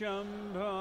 Shambho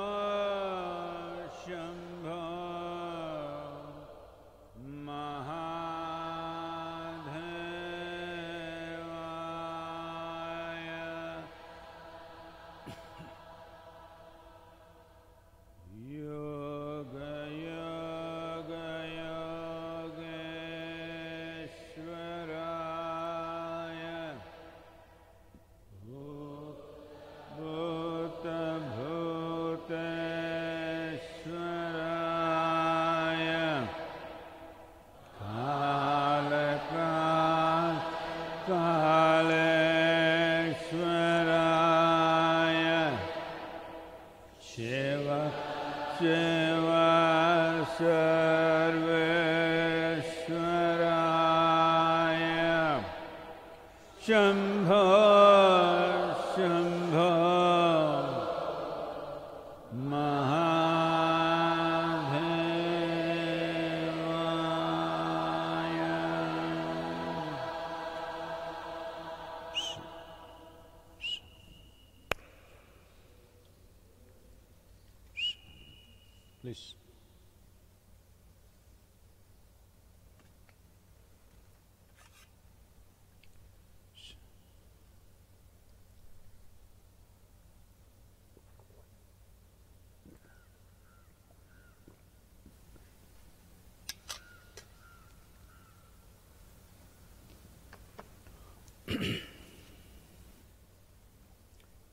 Please.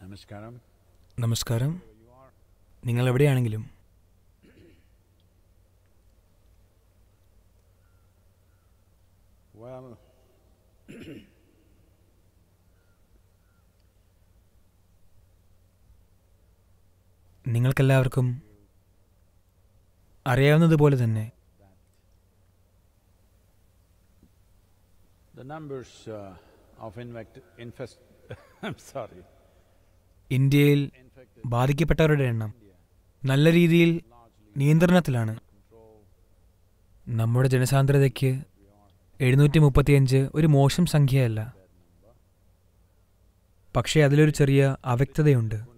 നമസ്കാരം നമസ്കാരം നിങ്ങൾ എവിടെയാണെങ്കിലും Well, നിങ്ങൾക്കെല്ലാവർക്കും അറിയാവുന്നതുപോലെ തന്നെ uh, ഇന്ത്യയിൽ ബാധിക്കപ്പെട്ടവരുടെ എണ്ണം നല്ല രീതിയിൽ നിയന്ത്രണത്തിലാണ്. നമ്മുടെ ജനസാന്ദ്രതയ്ക്ക് എഴുന്നൂറ്റി മുപ്പത്തിയഞ്ച് ഒരു മോശം സംഖ്യയല്ല. പക്ഷേ അതിലൊരു ചെറിയ അവ്യക്തതയുണ്ട്.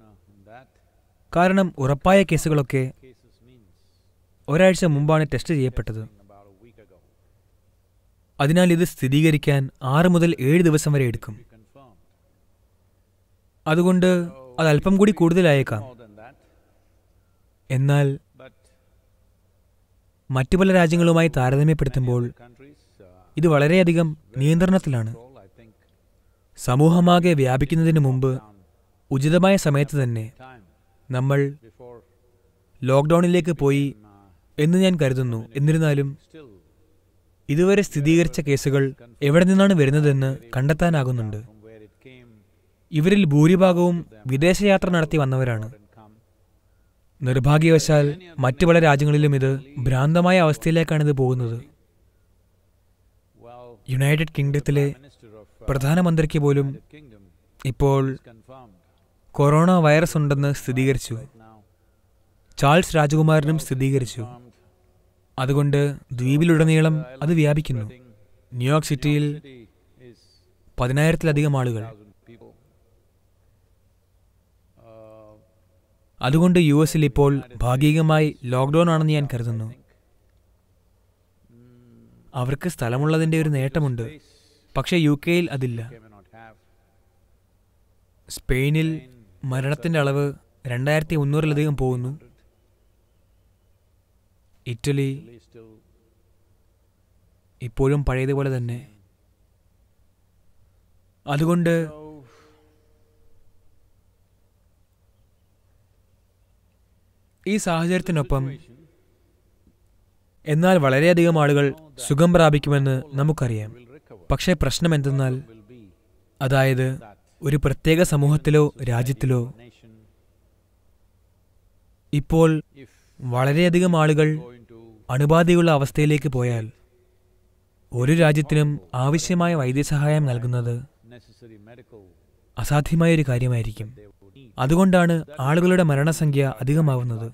കാരണം ഉറപ്പായ കേസുകളൊക്കെ ഒരാഴ്ച മുമ്പാണ് ടെസ്റ്റ് ചെയ്യപ്പെട്ടത്. അതിനാൽ ഇത് സ്ഥിരീകരിക്കാൻ ആറ് മുതൽ ഏഴ് ദിവസം വരെ എടുക്കും. അതുകൊണ്ട് അത് അല്പം കൂടി കൂടുതലായേക്കാം. എന്നാൽ മറ്റു പല രാജ്യങ്ങളുമായി താരതമ്യപ്പെടുത്തുമ്പോൾ ഇത് വളരെയധികം നിയന്ത്രണത്തിലാണ്. സമൂഹമാകെ വ്യാപിക്കുന്നതിന് മുമ്പ് ഉചിതമായ സമയത്ത് തന്നെ നമ്മൾ ലോക്ക്ഡൗണിലേക്ക് പോയി എന്ന് ഞാൻ കരുതുന്നു. എന്നിരുന്നാലും ഇതുവരെ സ്ഥിരീകരിച്ച കേസുകൾ എവിടെ നിന്നാണ് വരുന്നതെന്ന് കണ്ടെത്താനാകുന്നുണ്ട്. ഇവരിൽ ഭൂരിഭാഗവും വിദേശയാത്ര നടത്തി വന്നവരാണ്. നിർഭാഗ്യവശാൽ മറ്റു പല രാജ്യങ്ങളിലും ഇത് ഭ്രാന്തമായ അവസ്ഥയിലേക്കാണ് ഇത് പോകുന്നത്. യുണൈറ്റഡ് കിങ്ഡത്തിലെ പ്രധാനമന്ത്രിക്ക് പോലും ഇപ്പോൾ കൊറോണ വൈറസ് ഉണ്ടെന്ന് സ്ഥിരീകരിച്ചു. ചാൾസ് രാജകുമാരനും സ്ഥിരീകരിച്ചു. അതുകൊണ്ട് ദ്വീപിലുടനീളം അത് വ്യാപിക്കുന്നു. ന്യൂയോർക്ക് സിറ്റിയിൽ പതിനായിരത്തിലധികം ആളുകൾ. അതുകൊണ്ട് യു എസിൽ ഇപ്പോൾ ഭാഗികമായി ലോക്ക്ഡൗൺ ആണെന്ന് ഞാൻ കരുതുന്നു. അവർക്ക് സ്ഥലമുള്ളതിന്റെ ഒരു നേട്ടമുണ്ട്. പക്ഷേ യു കെയിൽ അതില്ല. സ്പെയിനിൽ മരണത്തിന്റെ അളവ് രണ്ടായിരത്തി മുന്നൂറിലധികം പോകുന്നു. ഇറ്റലി ഇപ്പോഴും പഴയതുപോലെ തന്നെ. അതുകൊണ്ട് ഈ സാഹചര്യത്തിനൊപ്പം എന്നാൽ വളരെയധികം ആളുകൾ സുഖം പ്രാപിക്കുമെന്ന് നമുക്കറിയാം. പക്ഷേ പ്രശ്നം എന്തെന്നാൽ അതായത് ഒരു പ്രത്യേക സമൂഹത്തിലോ രാജ്യത്തിലോ. ഇപ്പോൾ വളരെയധികം ആളുകൾ അണുബാധയുള്ള അവസ്ഥയിലേക്ക് പോയാൽ ഒരു രാജ്യത്തിനും ആവശ്യമായ വൈദ്യസഹായം നൽകുന്നത് അസാധ്യമായ ഒരു കാര്യമായിരിക്കും. അതുകൊണ്ടാണ് ആളുകളുടെ മരണസംഖ്യ അധികമാവുന്നത്.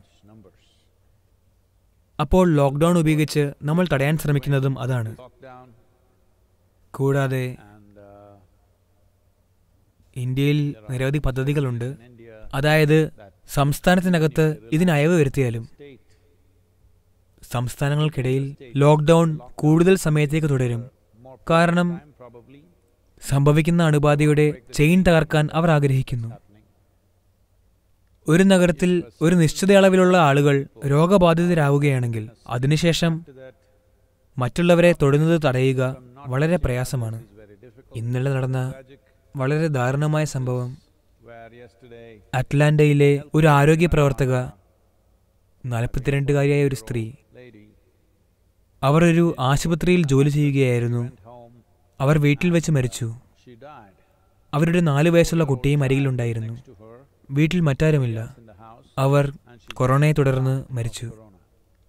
അപ്പോൾ ലോക്ക്ഡൗൺ ഉപയോഗിച്ച് നമ്മൾ തടയാൻ ശ്രമിക്കുന്നതും അതാണ്. കൂടാതെ ഇന്ത്യയിൽ നിരവധി പദ്ധതികളുണ്ട്. അതായത് സംസ്ഥാനത്തിനകത്ത് ഇതിന് അയവ് വരുത്തിയാലും സംസ്ഥാനങ്ങൾക്കിടയിൽ ലോക്ക്ഡൗൺ കൂടുതൽ സമയത്തേക്ക് തുടരും. കാരണം സംഭവിക്കുന്ന അണുബാധയുടെ ചെയിൻ തകർക്കാൻ അവർ ആഗ്രഹിക്കുന്നു. ഒരു നഗരത്തിൽ ഒരു നിശ്ചിത അളവിലുള്ള ആളുകൾ രോഗബാധിതരാകുകയാണെങ്കിൽ അതിനുശേഷം മറ്റുള്ളവരെ തൊടുന്നത് തടയുക വളരെ പ്രയാസമാണ്. ഇന്നലെ നടന്ന വളരെ ദാരുണമായ സംഭവം. അറ്റ്ലാന്റയിലെ ഒരു ആരോഗ്യ പ്രവർത്തക നാൽപ്പത്തിരണ്ടുകാരിയായ ഒരു സ്ത്രീ അവർ ഒരു ആശുപത്രിയിൽ ജോലി ചെയ്യുകയായിരുന്നു. അവർ വീട്ടിൽ വെച്ച് മരിച്ചു. അവരുടെ നാലു വയസ്സുള്ള കുട്ടിയും അരികിലുണ്ടായിരുന്നു വീട്ടിൽ മറ്റാരുമില്ല. അവർ കൊറോണയെ തുടർന്ന് മരിച്ചു.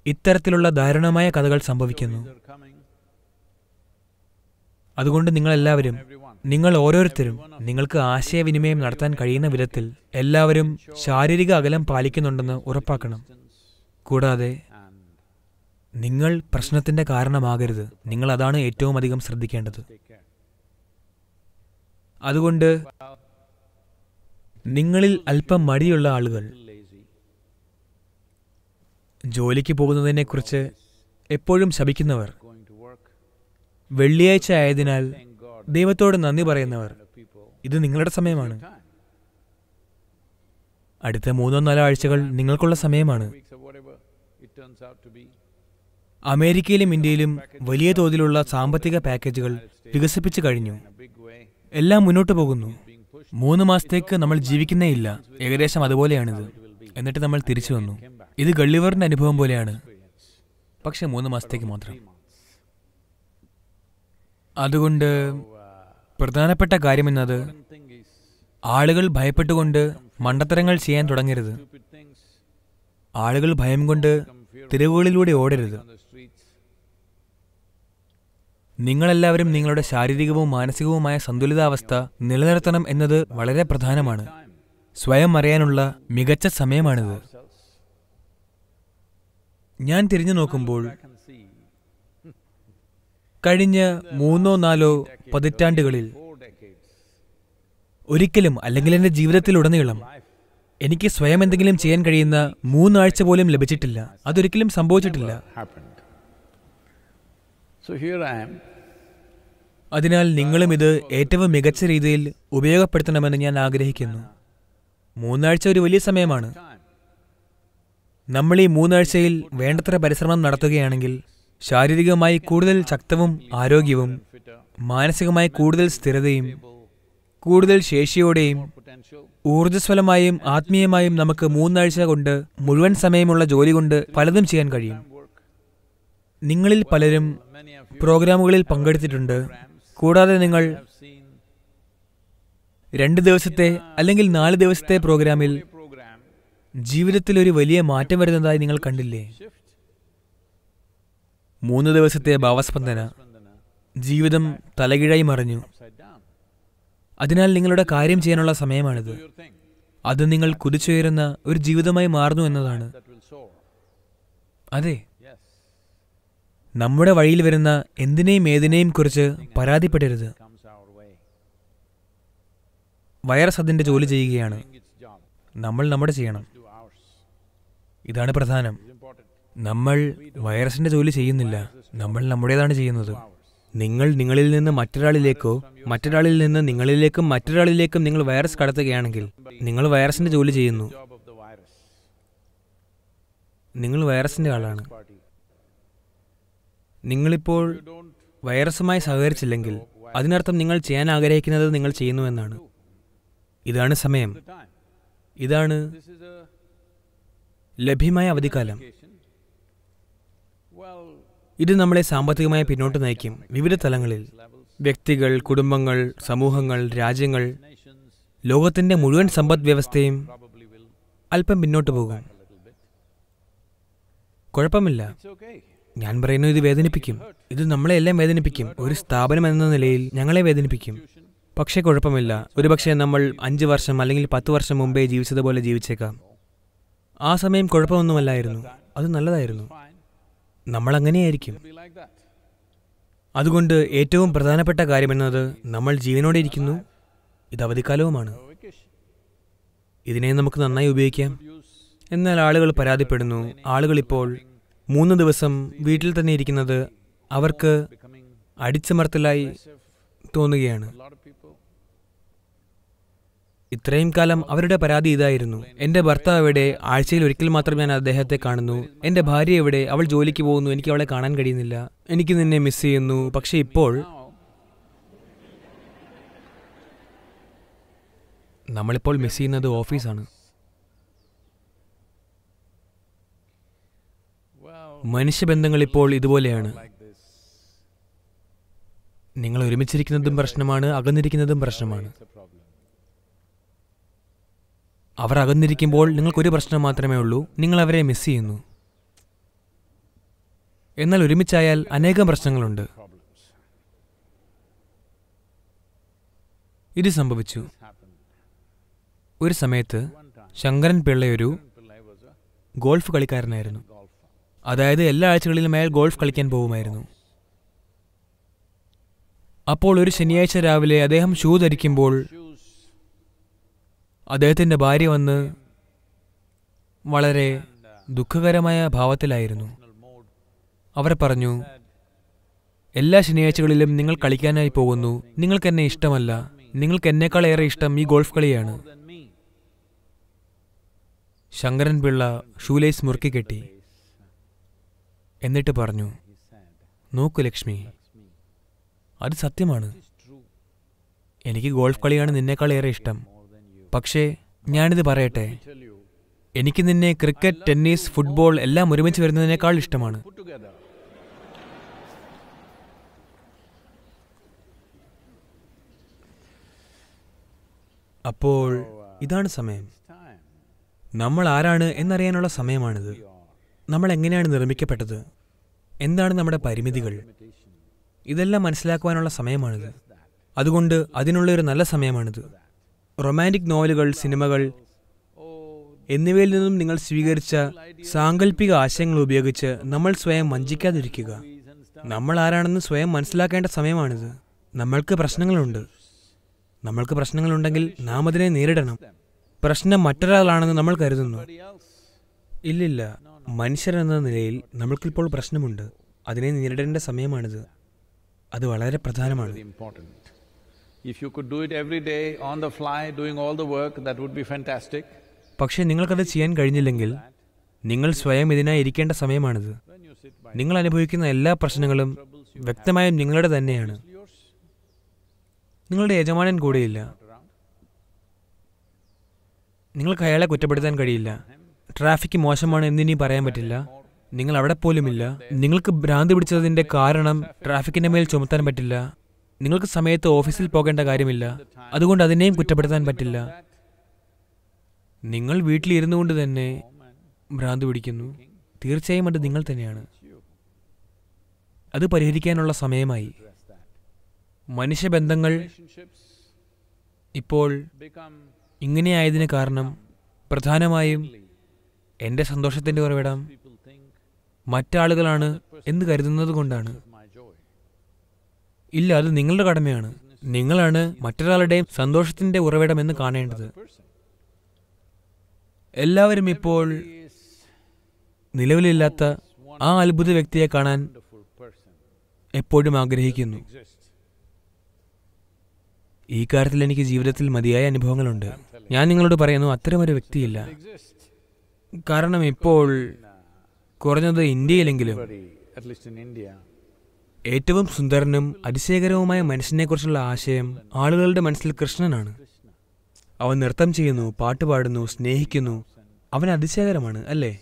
ഇത്തരത്തിലുള്ള ദാരുണമായ കഥകൾ സംഭവിക്കുന്നു. അതുകൊണ്ട് നിങ്ങളെല്ലാവരും നിങ്ങൾ ഓരോരുത്തരും നിങ്ങൾക്ക് ആശയവിനിമയം നടത്താൻ കഴിയുന്ന വിധത്തിൽ എല്ലാവരും ശാരീരിക അകലം പാലിക്കുന്നുണ്ടെന്ന് ഉറപ്പാക്കണം. കൂടാതെ നിങ്ങൾ പ്രശ്നത്തിന്റെ കാരണമാകരുത്. നിങ്ങൾ അതാണ് ഏറ്റവും അധികം ശ്രദ്ധിക്കേണ്ടത്. അതുകൊണ്ട് നിങ്ങളിൽ അല്പം മടിയുള്ള ആളുകൾ ജോലിക്ക് പോകുന്നതിനെക്കുറിച്ച് എപ്പോഴും ശപിക്കുന്നവർ വെള്ളിയാഴ്ച ആയതിനാൽ ദൈവത്തോട് നന്ദി പറയുന്നവർ. ഇത് നിങ്ങളുടെ സമയമാണ്. അടുത്ത മൂന്നോ നാലോ ആഴ്ചകൾ നിങ്ങൾക്കുള്ള സമയമാണ്. അമേരിക്കയിലും ഇന്ത്യയിലും വലിയ തോതിലുള്ള സാമ്പത്തിക പാക്കേജുകൾ വികസിപ്പിച്ചു കഴിഞ്ഞു. എല്ലാം മുന്നോട്ട് പോകുന്നു. മൂന്ന് മാസത്തേക്ക് നമ്മൾ ജീവിക്കുന്നേ ഇല്ല. ഏകദേശം അതുപോലെയാണിത്. എന്നിട്ട് നമ്മൾ തിരിച്ചു വന്നു. ഇത് ഗള്ളിവറിന്റെ അനുഭവം പോലെയാണ്. പക്ഷെ മൂന്ന് മാസത്തേക്ക് മാത്രം. അതുകൊണ്ട് പ്രധാനപ്പെട്ട കാര്യം എന്നത് ആളുകൾ ഭയപ്പെട്ടുകൊണ്ട് മണ്ടത്തരങ്ങൾ ചെയ്യാൻ തുടങ്ങരുത്. ആളുകൾ ഭയം കൊണ്ട് തെരുവുകളിലൂടെ ഓടരുത്. നിങ്ങളെല്ലാവരും നിങ്ങളുടെ ശാരീരികവും മാനസികവുമായ സന്തുലിതാവസ്ഥ നിലനിർത്തണം എന്നത് വളരെ പ്രധാനമാണ്. സ്വയം അറിയാനുള്ള മികച്ച സമയമാണിത്. ഞാൻ തിരിഞ്ഞു നോക്കുമ്പോൾ കഴിഞ്ഞ മൂന്നോ നാലോ പതിറ്റാണ്ടുകളിൽ ഒരിക്കലും അല്ലെങ്കിൽ എന്റെ ജീവിതത്തിലുടനീളം എനിക്ക് സ്വയം എന്തെങ്കിലും ചെയ്യാൻ കഴിയുന്ന മൂന്നാഴ്ച പോലും ലഭിച്ചിട്ടില്ല. അതൊരിക്കലും സംഭവിച്ചിട്ടില്ല. അതിനാൽ നിങ്ങളും ഇത് ഏറ്റവും മികച്ച രീതിയിൽ ഉപയോഗപ്പെടുത്തണമെന്ന് ഞാൻ ആഗ്രഹിക്കുന്നു. മൂന്നാഴ്ച ഒരു വലിയ സമയമാണ്. നമ്മൾ ഈ മൂന്നാഴ്ചയിൽ വേണ്ടത്ര പരിശ്രമം നടത്തുകയാണെങ്കിൽ ശാരീരികമായി കൂടുതൽ ശക്തവും ആരോഗ്യവും മാനസികമായി കൂടുതൽ സ്ഥിരതയും കൂടുതൽ ശേഷിയോടെയും ഊർജസ്വലമായും ആത്മീയമായും നമുക്ക് മൂന്നാഴ്ച കൊണ്ട് മുഴുവൻ സമയമുള്ള ജോലി കൊണ്ട് പലതും ചെയ്യാൻ കഴിയും. നിങ്ങളിൽ പലരും പ്രോഗ്രാമുകളിൽ പങ്കെടുത്തിട്ടുണ്ട്. കൂടാതെ നിങ്ങൾ രണ്ട് ദിവസത്തെ അല്ലെങ്കിൽ നാല് ദിവസത്തെ പ്രോഗ്രാമിൽ ജീവിതത്തിൽ ഒരു വലിയ മാറ്റം വരുന്നതായി നിങ്ങൾ കണ്ടില്ലേ? മൂന്ന് ദിവസത്തെ ഭാവസ്പന്ദന. ജീവിതം തലകിഴായി മറിഞ്ഞു. അതിനാൽ നിങ്ങളുടെ കാര്യം ചെയ്യാനുള്ള സമയമാണിത്. അത് നിങ്ങൾ കുതിച്ചുയരുന്ന ഒരു ജീവിതമായി മാറുന്നു എന്നതാണ്. അതെ. നമ്മുടെ വഴിയിൽ വരുന്ന എന്തിനേയും ഏതിനേയും കുറിച്ച് പരാതിപ്പെടരുത്. വൈറസ് അതിന്റെ ജോലി ചെയ്യുകയാണ്. നമ്മൾ നമ്മുടെ ചെയ്യണം. ഇതാണ് പ്രധാനം. നമ്മൾ വൈറസിന്റെ ജോലി ചെയ്യുന്നില്ല. നമ്മൾ നമ്മുടേതാണ് ചെയ്യുന്നത്. നിങ്ങൾ നിങ്ങളിൽ നിന്ന് മറ്റൊരാളിലേക്കോ മറ്റൊരാളിൽ നിന്ന് നിങ്ങളിലേക്കും മറ്റൊരാളിലേക്കും നിങ്ങൾ വൈറസ് കടത്തുകയാണെങ്കിൽ നിങ്ങൾ വൈറസിന്റെ ജോലി ചെയ്യുന്നു. നിങ്ങൾ വൈറസിന്റെ ആളാണ്. നിങ്ങളിപ്പോൾ വൈറസുമായി സഹകരിച്ചില്ലെങ്കിൽ അതിനർത്ഥം നിങ്ങൾ ചെയ്യാൻ ആഗ്രഹിക്കുന്നത് നിങ്ങൾ ചെയ്യുന്നുവെന്നാണ് ഇതാണ് സമയം. ഇതാണ് ലഭ്യമായ അവധിക്കാലം. ഇത് നമ്മളെ സാമ്പത്തികമായി പിന്നോട്ട് നയിക്കും. വിവിധ തലങ്ങളിൽ വ്യക്തികൾ കുടുംബങ്ങൾ സമൂഹങ്ങൾ രാജ്യങ്ങൾ ലോകത്തിന്റെ മുഴുവൻ സമ്പദ് വ്യവസ്ഥയും അല്പം പിന്നോട്ട് പോകും. കുഴപ്പമില്ല. ഞാൻ പറയുന്നു ഇത് വേദനിപ്പിക്കും. ഇത് നമ്മളെ എല്ലാം വേദനിപ്പിക്കും. ഒരു സ്ഥാപനം എന്ന നിലയിൽ ഞങ്ങളെ വേദനിപ്പിക്കും. പക്ഷേ കുഴപ്പമില്ല. ഒരുപക്ഷെ നമ്മൾ അഞ്ച് വർഷം അല്ലെങ്കിൽ പത്ത് വർഷം മുമ്പേ ജീവിച്ചതുപോലെ ജീവിച്ചേക്കാം. ആ സമയം കുഴപ്പമൊന്നുമല്ലായിരുന്നു. അത് നല്ലതായിരുന്നു. നമ്മൾ അങ്ങനെയായിരിക്കും. അതുകൊണ്ട് ഏറ്റവും പ്രധാനപ്പെട്ട കാര്യമെന്നത് നമ്മൾ ജീവനോടെ ഇരിക്കുന്നു. ഇത് അവധിക്കാലവുമാണ്. ഇതിനെ നമുക്ക് നന്നായി ഉപയോഗിക്കാം. എന്നാൽ ആളുകൾ പരാതിപ്പെടുന്നു. ആളുകൾ ഇപ്പോൾ മൂന്ന് ദിവസം വീട്ടിൽ തന്നെ ഇരിക്കുന്നത് അവർക്ക് അടിച്ചമർത്തലായി തോന്നുകയാണ് A lot of people. ഇത്രയും കാലം അവരുടെ പരാതി ഇതായിരുന്നു. എന്റെ ഭർത്താവ് എവിടെ ആഴ്ചയിൽ ഒരിക്കൽ മാത്രം ഞാൻ അദ്ദേഹത്തെ കാണുന്നു. എന്റെ ഭാര്യ എവിടെ അവൾ ജോലിക്ക് പോകുന്നു. എനിക്ക് അവളെ കാണാൻ കഴിയുന്നില്ല. എനിക്ക് നിന്നെ മിസ് ചെയ്യുന്നു. പക്ഷെ ഇപ്പോൾ നമ്മളിപ്പോൾ മിസ് ചെയ്യുന്നത് ഓഫീസാണ്. മനുഷ്യബന്ധങ്ങൾ ഇപ്പോൾ ഇതുപോലെയാണ്. നിങ്ങൾ ഒരുമിച്ചിരിക്കുന്നതും പ്രശ്നമാണ് അകന്നിരിക്കുന്നതും പ്രശ്നമാണ്. അവർ അകന്നിരിക്കുമ്പോൾ നിങ്ങൾക്കൊരു പ്രശ്നം മാത്രമേ ഉള്ളൂ. നിങ്ങൾ അവരെ മിസ് ചെയ്യുന്നു. എന്നാൽ ഒരുമിച്ചായാൽ അനേകം പ്രശ്നങ്ങളുണ്ട്. ഇത് സംഭവിച്ചു. ഒരു സമയത്ത് ശങ്കരൻ പിള്ളയൊരു ഗോൾഫ് കളിക്കാരനായിരുന്നു. അതായത് എല്ലാ ആഴ്ചകളിലും അയാൾ ഗോൾഫ് കളിക്കാൻ പോകുമായിരുന്നു. അപ്പോൾ ഒരു ശനിയാഴ്ച രാവിലെ അദ്ദേഹം ഷൂ ധരിക്കുമ്പോൾ Shoes അദ്ദേഹത്തിന്റെ ഭാര്യ വന്ന് വളരെ ദുഃഖകരമായ ഭാവത്തിലായിരുന്നു. അവർ പറഞ്ഞു എല്ലാ ശനിയാഴ്ചകളിലും നിങ്ങൾ കളിക്കാനായി പോകുന്നു. നിങ്ങൾക്ക് എന്നെ ഇഷ്ടമല്ല. നിങ്ങൾക്ക് എന്നേക്കാൾ ഏറെ ഇഷ്ടം ഈ ഗോൾഫ് കളിയാണ്. ശങ്കരൻ പിള്ള ഷൂലേസ് മുറുക്കി കെട്ടി. എന്നിട്ട് പറഞ്ഞു നോക്കൂ ലക്ഷ്മി "That's അത് സത്യമാണ്. എനിക്ക് ഗോൾഫ് കളിയാണ് നിന്നേക്കാൾ ഏറെ ഇഷ്ടം. പക്ഷേ ഞാനിത് പറയട്ടെ. എനിക്ക് നിന്നെ ക്രിക്കറ്റ് ടെന്നീസ് ഫുട്ബോൾ എല്ലാം ഒരുമിച്ച് വരുന്നതിനേക്കാൾ ഇഷ്ടമാണ്. അപ്പോൾ ഇതാണ് സമയം. നമ്മൾ ആരാണ് എന്നറിയാനുള്ള സമയമാണിത്. നമ്മൾ എങ്ങനെയാണ് നിർമ്മിക്കപ്പെട്ടത്? എന്താണ് നമ്മുടെ പരിമിതികൾ? ഇതെല്ലാം മനസ്സിലാക്കുവാനുള്ള സമയമാണിത്. അതുകൊണ്ട് അതിനുള്ള ഒരു നല്ല സമയമാണിത്. റൊമാന്റിക് നോവലുകൾ സിനിമകൾ എന്നിവയിൽ നിന്നും നിങ്ങൾ സ്വീകരിച്ച സാങ്കല്പിക ആശയങ്ങൾ ഉപയോഗിച്ച് നമ്മൾ സ്വയം വഞ്ചിക്കാതിരിക്കുക. നമ്മൾ ആരാണെന്ന് സ്വയം മനസ്സിലാക്കേണ്ട സമയമാണിത്. നമ്മൾക്ക് പ്രശ്നങ്ങളുണ്ട്. നമ്മൾക്ക് പ്രശ്നങ്ങളുണ്ടെങ്കിൽ നാം അതിനെ നേരിടണം. പ്രശ്നം മറ്റൊരാളാണെന്ന് നമ്മൾ കരുതുന്നു. ഇല്ലില്ല മനുഷ്യർ എന്ന നിലയിൽ നമ്മൾക്കിപ്പോൾ പ്രശ്നമുണ്ട്. അതിനെ നേരിടേണ്ട സമയമാണിത്. അത് വളരെ പ്രധാനമാണ്. If you could do it every day on the fly, doing all the work, that would be fantastic. പക്ഷേ നിങ്ങൾക്കത് ചെയ്യാൻ കഴിഞ്ഞില്ലെങ്കിൽ നിങ്ങൾ സ്വയം ഇതിനായി ഇരിക്കേണ്ട സമയമാണിത്. നിങ്ങൾ അനുഭവിക്കുന്ന എല്ലാ പ്രശ്നങ്ങളും വ്യക്തമായും നിങ്ങളുടെ തന്നെയാണ്. നിങ്ങളുടെ യജമാനൻ കൂടെയില്ല. നിങ്ങൾക്ക് അയാളെ കുറ്റപ്പെടുത്താൻ കഴിയില്ല. ട്രാഫിക് മോശമാണ് എന്നിനി പറയാൻ പറ്റില്ല. നിങ്ങൾ അവിടെ പോലുമില്ല. നിങ്ങൾക്ക് ഭ്രാന്തി പിടിച്ചതിന്റെ കാരണം ട്രാഫിക്കിന്റെ മേൽ ചുമത്താൻ പറ്റില്ല. നിങ്ങൾക്ക് സമയത്ത് ഓഫീസിൽ പോകേണ്ട കാര്യമില്ല അതുകൊണ്ട് അതിനെയും കുറ്റപ്പെടുത്താൻ പറ്റില്ല നിങ്ങൾ വീട്ടിലിരുന്നു കൊണ്ട് തന്നെ ഭ്രാന്ത് പിടിക്കുന്നു തീർച്ചയായും അത് നിങ്ങൾ തന്നെയാണ് അത് പരിഹരിക്കാനുള്ള സമയമായി. മനുഷ്യബന്ധങ്ങൾ ഇപ്പോൾ ഇങ്ങനെ ഇങ്ങനെയായതിന് കാരണം പ്രധാനമായും എന്റെ സന്തോഷത്തിന്റെ ഉറവിടം മറ്റാളുകളാണ് എന്ന് കരുതുന്നത് കൊണ്ടാണ്. ഇല്ല അത് നിങ്ങളുടെ കടമയാണ്. നിങ്ങളാണ് മറ്റൊരാളുടെയും സന്തോഷത്തിന്റെ ഉറവിടമെന്ന് കാണേണ്ടത്. എല്ലാവരും ഇപ്പോൾ നിലവിലില്ലാത്ത ആ അത്ഭുത വ്യക്തിയെ കാണാൻ എപ്പോഴും ആഗ്രഹിക്കുന്നു. ഈ കാര്യത്തിൽ എനിക്ക് ജീവിതത്തിൽ മതിയായ അനുഭവങ്ങളുണ്ട്. ഞാൻ നിങ്ങളോട് പറയുന്നു അത്തരമൊരു വ്യക്തിയില്ല. കാരണം ഇപ്പോൾ കുറഞ്ഞത് ഇന്ത്യയിലെങ്കിലും Everybody, at least in India, ഏറ്റവും സുന്ദരനും അതിശയകരവുമായ മനുഷ്യനെക്കുറിച്ചുള്ള ആശയം ആളുകളുടെ മനസ്സിൽ കൃഷ്ണനാണ്. അവൻ നൃത്തം ചെയ്യുന്നു പാട്ടുപാടുന്നു സ്നേഹിക്കുന്നു. അവൻ അതിശയകരമാണ് അല്ലേ?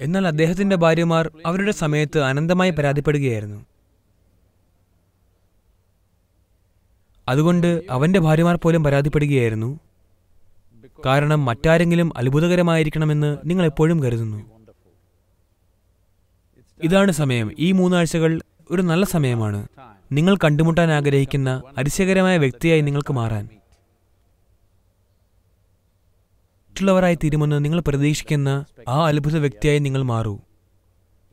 എന്നാൽ അദ്ദേഹത്തിന്റെ ഭാര്യമാർ അവരുടെ സമയത്ത് അനന്തമായി പരാതിപ്പെടുകയായിരുന്നു. അതുകൊണ്ട് അവന്റെ ഭാര്യമാർ പോലും പരാതിപ്പെടുകയായിരുന്നു. കാരണം മറ്റാരെങ്കിലും അത്ഭുതകരമായിരിക്കണമെന്ന് നിങ്ങൾ എപ്പോഴും കരുതുന്നു. ഇതാണ് സമയം. ഈ മൂന്നാഴ്ചകൾ ഒരു നല്ല സമയമാണ്. നിങ്ങൾ കണ്ടുമുട്ടാൻ ആഗ്രഹിക്കുന്ന അതിശയകരമായ വ്യക്തിയായി നിങ്ങൾക്ക് മാറാൻ. മറ്റുള്ളവരായി തീരുമെന്ന് നിങ്ങൾ പ്രതീക്ഷിക്കുന്ന ആ അത്ഭുത വ്യക്തിയായി നിങ്ങൾ മാറൂ.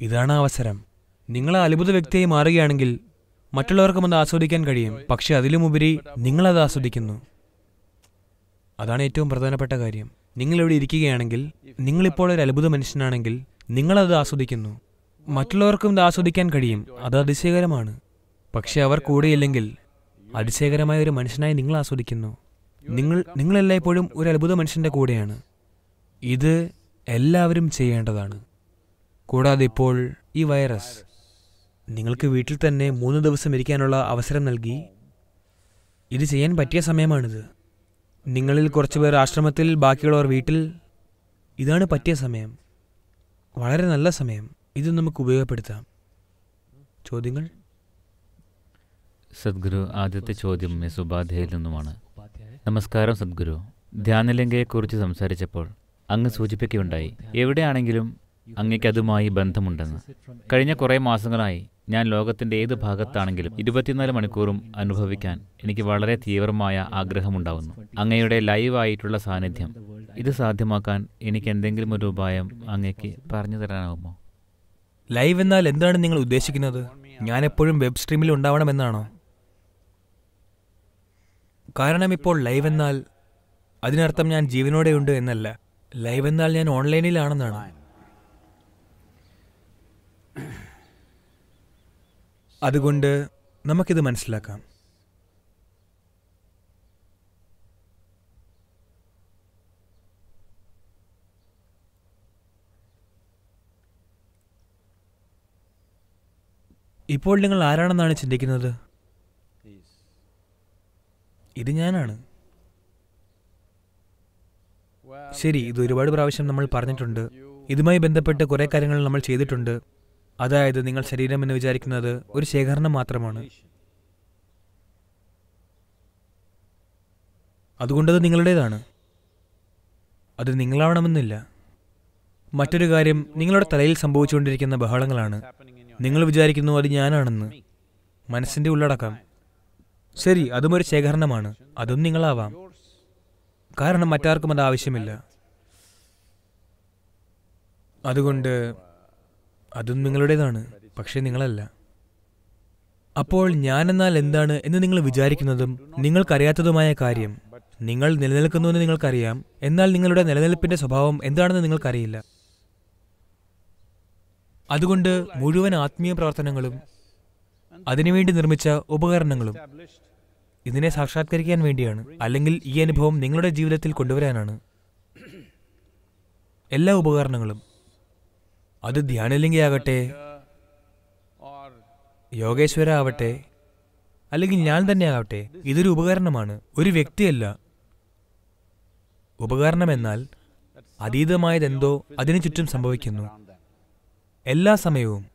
ഇതാണ് അവസരം. നിങ്ങൾ ആ അത്ഭുത വ്യക്തിയായി മാറുകയാണെങ്കിൽ മറ്റുള്ളവർക്കും അത് ആസ്വദിക്കാൻ കഴിയും. പക്ഷെ അതിലുമുപരി നിങ്ങളത് ആസ്വദിക്കുന്നു. അതാണ് ഏറ്റവും പ്രധാനപ്പെട്ട കാര്യം. നിങ്ങൾ ഇവിടെ ഇരിക്കുകയാണെങ്കിൽ നിങ്ങളിപ്പോൾ ഒരു അത്ഭുത മനുഷ്യനാണെങ്കിൽ നിങ്ങളത് ആസ്വദിക്കുന്നു. മറ്റുള്ളവർക്കും ഇത് ആസ്വദിക്കാൻ കഴിയും. അത് അതിശയകരമാണ്. പക്ഷെ അവർ കൂടെയില്ലെങ്കിൽ അതിശയകരമായ ഒരു മനുഷ്യനായി നിങ്ങൾ ആസ്വദിക്കുന്നു. നിങ്ങൾ നിങ്ങളെല്ലായ്പ്പോഴും ഒരു അത്ഭുത മനുഷ്യന്റെ കൂടെയാണ്. ഇത് എല്ലാവരും ചെയ്യേണ്ടതാണ്. കൂടാതെ ഇപ്പോൾ ഈ വൈറസ് നിങ്ങൾക്ക് വീട്ടിൽ തന്നെ മൂന്ന് ദിവസം ഇരിക്കാനുള്ള അവസരം നൽകി. ഇത് ചെയ്യാൻ പറ്റിയ സമയമാണിത്. നിങ്ങളിൽ കുറച്ചുപേർ ആശ്രമത്തിൽ ബാക്കിയുള്ളവർ വീട്ടിൽ. ഇതാണ് പറ്റിയ സമയം. വളരെ നല്ല സമയം. ഇത് നമുക്ക് ഉപയോഗപ്പെടുത്താം. ചോദ്യങ്ങൾ? സദ്ഗുരു ആദ്യത്തെ ചോദ്യം മിസ് ഉപാധ്യായിൽ നിന്നുമാണ്. നമസ്കാരം സദ്ഗുരു. ധ്യാനലങ്കയെക്കുറിച്ച് സംസാരിച്ചപ്പോൾ അങ്ങ് സൂചിപ്പിക്കുകയുണ്ടായി. എവിടെയാണെങ്കിലും അങ്ങയ്ക്ക് അതുമായി ബന്ധമുണ്ടെന്ന്. കഴിഞ്ഞ കുറേ മാസങ്ങളായി ഞാൻ ലോകത്തിന്റെ ഏത് ഭാഗത്താണെങ്കിലും ഇരുപത്തിനാല് മണിക്കൂറും അനുഭവിക്കാൻ എനിക്ക് വളരെ തീവ്രമായ ആഗ്രഹമുണ്ടാവുന്നു. അങ്ങയുടെ ലൈവ് ആയിട്ടുള്ള സാന്നിധ്യം. ഇത് സാധ്യമാക്കാൻ എനിക്ക് എന്തെങ്കിലും ഒരു ഉപായം അങ്ങയ്ക്ക് പറഞ്ഞു തരാനാകുമോ ലൈവ് എന്നാൽ എന്താണ് നിങ്ങൾ ഉദ്ദേശിക്കുന്നത്? ഞാൻ എപ്പോഴും വെബ് സ്ട്രീമിൽ ഉണ്ടാവണമെന്നാണോ? കാരണം ഇപ്പോൾ ലൈവ് എന്നാൽ അതിനർത്ഥം ഞാൻ ജീവനോടെയുണ്ട് എന്നല്ല. ലൈവ് എന്നാൽ ഞാൻ ഓൺലൈനിലാണെന്നാണ്. അതുകൊണ്ട് നമുക്കിത് മനസ്സിലാക്കാം. ഇപ്പോൾ നിങ്ങൾ ആരാണെന്നാണ് ചിന്തിക്കുന്നത്? ഇത് ഞാനാണ്. ശരി ഇത് ഒരുപാട് പ്രാവശ്യം നമ്മൾ പറഞ്ഞിട്ടുണ്ട്. ഇതുമായി ബന്ധപ്പെട്ട് കുറേ കാര്യങ്ങൾ നമ്മൾ ചെയ്തിട്ടുണ്ട്. അതായത് നിങ്ങൾ ശരീരം എന്ന് വിചാരിക്കുന്നത് ഒരു ശേഖരണം മാത്രമാണ്. അതുകൊണ്ടത് നിങ്ങളുടേതാണ്. അത് നിങ്ങളാവണമെന്നില്ല. മറ്റൊരു കാര്യം നിങ്ങളുടെ തലയിൽ സംഭവിച്ചുകൊണ്ടിരിക്കുന്ന ബഹളങ്ങളാണ്. നിങ്ങൾ വിചാരിക്കുന്നു അത് ഞാനാണെന്ന് മനസ്സിന്റെ ഉള്ളടക്കം. ശരി അതും ഒരു ശേഖരണമാണ്. അതും നിങ്ങളാവാം. കാരണം മറ്റാർക്കും അത് ആവശ്യമില്ല. അതുകൊണ്ട് അതും നിങ്ങളുടേതാണ് പക്ഷേ നിങ്ങളല്ല. അപ്പോൾ ഞാനെന്നാൽ എന്താണ് എന്ന് നിങ്ങൾ വിചാരിക്കുന്നതും നിങ്ങൾക്കറിയാത്തതുമായ കാര്യം. നിങ്ങൾ നിലനിൽക്കുന്നുവെന്ന് നിങ്ങൾക്കറിയാം. എന്നാൽ നിങ്ങളുടെ നിലനിൽപ്പിന്റെ സ്വഭാവം എന്താണെന്ന് നിങ്ങൾക്കറിയില്ല. അതുകൊണ്ട് മുഴുവൻ ആത്മീയ പ്രവർത്തനങ്ങളും അതിനുവേണ്ടി നിർമ്മിച്ച ഉപകരണങ്ങളും ഇതിനെ സാക്ഷാത്കരിക്കാൻ വേണ്ടിയാണ്. അല്ലെങ്കിൽ ഈ അനുഭവം നിങ്ങളുടെ ജീവിതത്തിൽ കൊണ്ടുവരാനാണ്. എല്ലാ ഉപകരണങ്ങളും. അത് ധ്യാനലിംഗയാകട്ടെ ആകട്ടെ യോഗേശ്വര ആവട്ടെ അല്ലെങ്കിൽ ഞാൻ തന്നെ ആവട്ടെ ഇതൊരു ഉപകരണമാണ്. ഒരു വ്യക്തിയല്ല. ഉപകരണം എന്നാൽ അതീതമായതെന്തോ അതിനു ചുറ്റും സംഭവിക്കുന്നു. എല്ലാ സമയവും.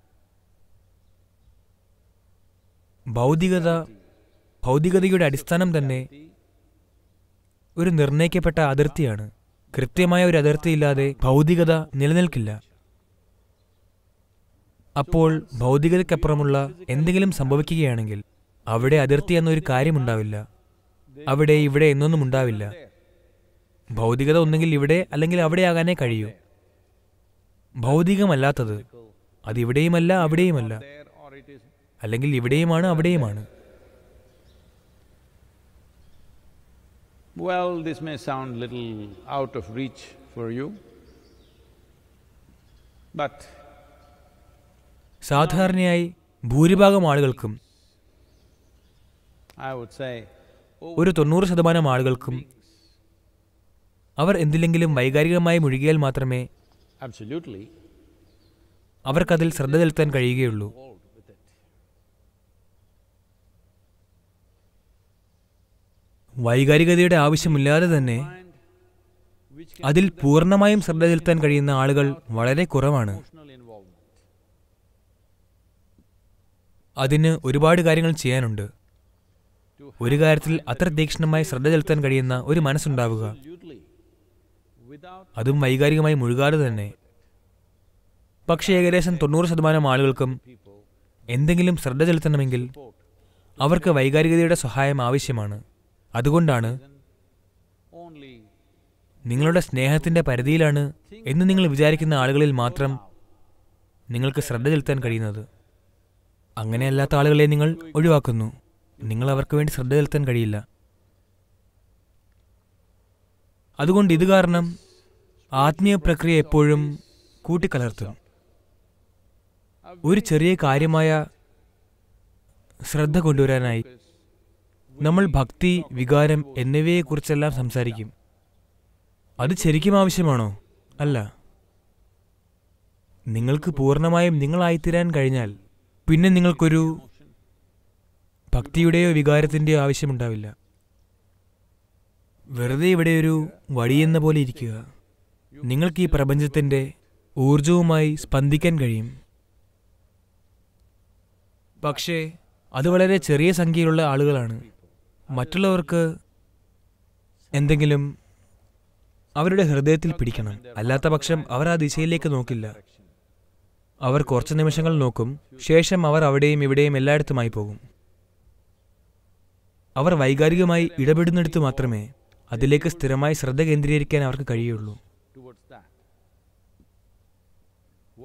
ഭൗതികത ഭൗതികതയുടെ അടിസ്ഥാനം തന്നെ ഒരു നിർണയിക്കപ്പെട്ട അതിർത്തിയാണ്. കൃത്യമായ ഒരു അതിർത്തിയില്ലാതെ ഭൗതികത നിലനിൽക്കില്ല. അപ്പോൾ ഭൗതികതയ്ക്കപ്പുറമുള്ള എന്തെങ്കിലും സംഭവിക്കുകയാണെങ്കിൽ അവിടെ അതിർത്തി എന്നൊരു കാര്യമുണ്ടാവില്ല. അവിടെ ഇവിടെ എന്നൊന്നും ഉണ്ടാവില്ല. ഭൗതികത ഒന്നെങ്കിൽ ഇവിടെ അല്ലെങ്കിൽ അവിടെ അവിടെയാകാനേ കഴിയൂ. ഭൗതികമല്ലാത്തത് അത് ഇവിടെയുമല്ല അവിടെയുമല്ല. അല്ലെങ്കിൽ ഇവിടെയുമാണ് അവിടെയുമാണ്. Well, this may sound little out of reach for you, but സാധാരണയായി ഭൂരിഭാഗം ആളുകൾക്കും I would say, ഒരു തൊണ്ണൂറ് ശതമാനം ആളുകൾക്കും അവർ എന്തിലെങ്കിലും വൈകാരികമായി മുഴുകിയാൽ മാത്രമേ absolutely. അവർക്കതിൽ ശ്രദ്ധ ചെലുത്താൻ കഴിയുകയുള്ളൂ. വൈകാരികതയുടെ ആവശ്യമില്ലാതെ തന്നെ അതിൽ പൂർണമായും ശ്രദ്ധ ചെലുത്താൻ കഴിയുന്ന ആളുകൾ വളരെ കുറവാണ്. അതിന് ഒരുപാട് കാര്യങ്ങൾ ചെയ്യാനുണ്ട് ഒരു കാര്യത്തിൽ അത്ര തീക്ഷ്ണമായി ശ്രദ്ധ ചെലുത്താൻ കഴിയുന്ന ഒരു മനസ്സുണ്ടാവുക അതും വൈകാരികമായി മുഴുകാതെ തന്നെ പക്ഷേ ഏകദേശം തൊണ്ണൂറ് ശതമാനം ആളുകൾക്കും എന്തെങ്കിലും ശ്രദ്ധ ചെലുത്തണമെങ്കിൽ അവർക്ക് വൈകാരികതയുടെ സഹായം ആവശ്യമാണ്. അതുകൊണ്ടാണ് നിങ്ങളുടെ സ്നേഹത്തിന്റെ പരിധിയിലാണ് എന്ന് നിങ്ങൾ വിചാരിക്കുന്ന ആളുകളിൽ മാത്രം നിങ്ങൾക്ക് ശ്രദ്ധ ചെലുത്താൻ കഴിയുന്നത്. അങ്ങനെയല്ലാത്ത ആളുകളെ നിങ്ങൾ ഒഴിവാക്കുന്നു. നിങ്ങൾ അവർക്ക് വേണ്ടി ശ്രദ്ധ ചെലുത്താൻ കഴിയില്ല. അതുകൊണ്ട് ഇത് കാരണം ആത്മീയ പ്രക്രിയ എപ്പോഴും കൂട്ടിക്കലർത്തും. ഒരു ചെറിയ കാര്യമായ ശ്രദ്ധ കൊണ്ടുവരാനായി നമ്മൾ ഭക്തി വികാരം എന്നിവയെക്കുറിച്ചെല്ലാം സംസാരിക്കും. അത് ശരിക്കും ആവശ്യമാണോ? അല്ല. നിങ്ങൾക്ക് പൂർണമായും നിങ്ങളായിത്തീരാൻ കഴിഞ്ഞാൽ പിന്നെ നിങ്ങൾക്കൊരു ഭക്തിയുടെയോ വികാരത്തിന്റെയോ ആവശ്യമുണ്ടാവില്ല. വെറുതെ ഇവിടെ ഒരു വഴിയെന്ന പോലെ ഇരിക്കുക. നിങ്ങൾക്ക് ഈ പ്രപഞ്ചത്തിന്റെ ഊർജവുമായി സ്പന്ദിക്കാൻ കഴിയും. പക്ഷേ അത് വളരെ ചെറിയ സംഖ്യയിലുള്ള ആളുകളാണ്. മറ്റുള്ളവർക്ക് എന്തെങ്കിലും അവരുടെ ഹൃദയത്തിൽ പിടിക്കണം. അല്ലാത്ത പക്ഷം അവർ ആ ദിശയിലേക്ക് നോക്കില്ല. അവർ കുറച്ച് നിമിഷങ്ങൾ നോക്കും ശേഷം അവർ അവിടെയും ഇവിടെയും എല്ലായിടത്തുമായി പോകും. അവർ വൈകാരികമായി ഇടപെടുന്നിടത്ത് മാത്രമേ അതിലേക്ക് സ്ഥിരമായി ശ്രദ്ധ കേന്ദ്രീകരിക്കാൻ അവർക്ക് കഴിയുള്ളൂ.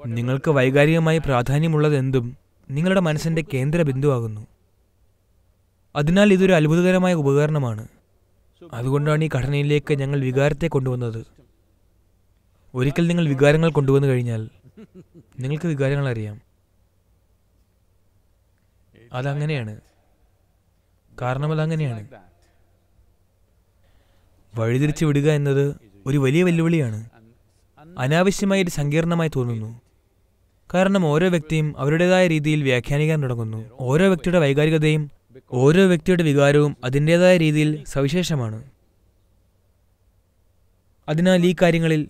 നിങ്ങൾക്ക് വൈകാരികമായി പ്രാധാന്യമുള്ളത് എന്തും നിങ്ങളുടെ മനസ്സിന്റെ കേന്ദ്ര ബിന്ദുവാകുന്നു അതിനാൽ ഇതൊരു അത്ഭുതകരമായ ഉപകരണമാണ്. അതുകൊണ്ടാണ് ഈ ഘടനയിലേക്ക് ഞങ്ങൾ വികാരത്തെ കൊണ്ടുവന്നത്. ഒരിക്കൽ നിങ്ങൾ വികാരങ്ങൾ കൊണ്ടുവന്നു കഴിഞ്ഞാൽ നിങ്ങൾക്ക് വികാരങ്ങൾ അറിയാം. അതങ്ങനെയാണ്. കാരണം അതങ്ങനെയാണ്. വഴിതിരിച്ചു വിടുക എന്നത് ഒരു വലിയ വെല്ലുവിളിയാണ്. അനാവശ്യമായി ഒരു സങ്കീർണമായി തോന്നുന്നു. കാരണം ഓരോ വ്യക്തിയും അവരുടേതായ രീതിയിൽ വ്യാഖ്യാനിക്കാൻ തുടങ്ങുന്നു. ഓരോ വ്യക്തിയുടെ വൈകാരികതയും ഓരോ വ്യക്തിയുടെ വികാരവും അതിന്റെതായ രീതിയിൽ സവിശേഷമാണ്. അതിനാൽ ഈ കാര്യങ്ങളിൽ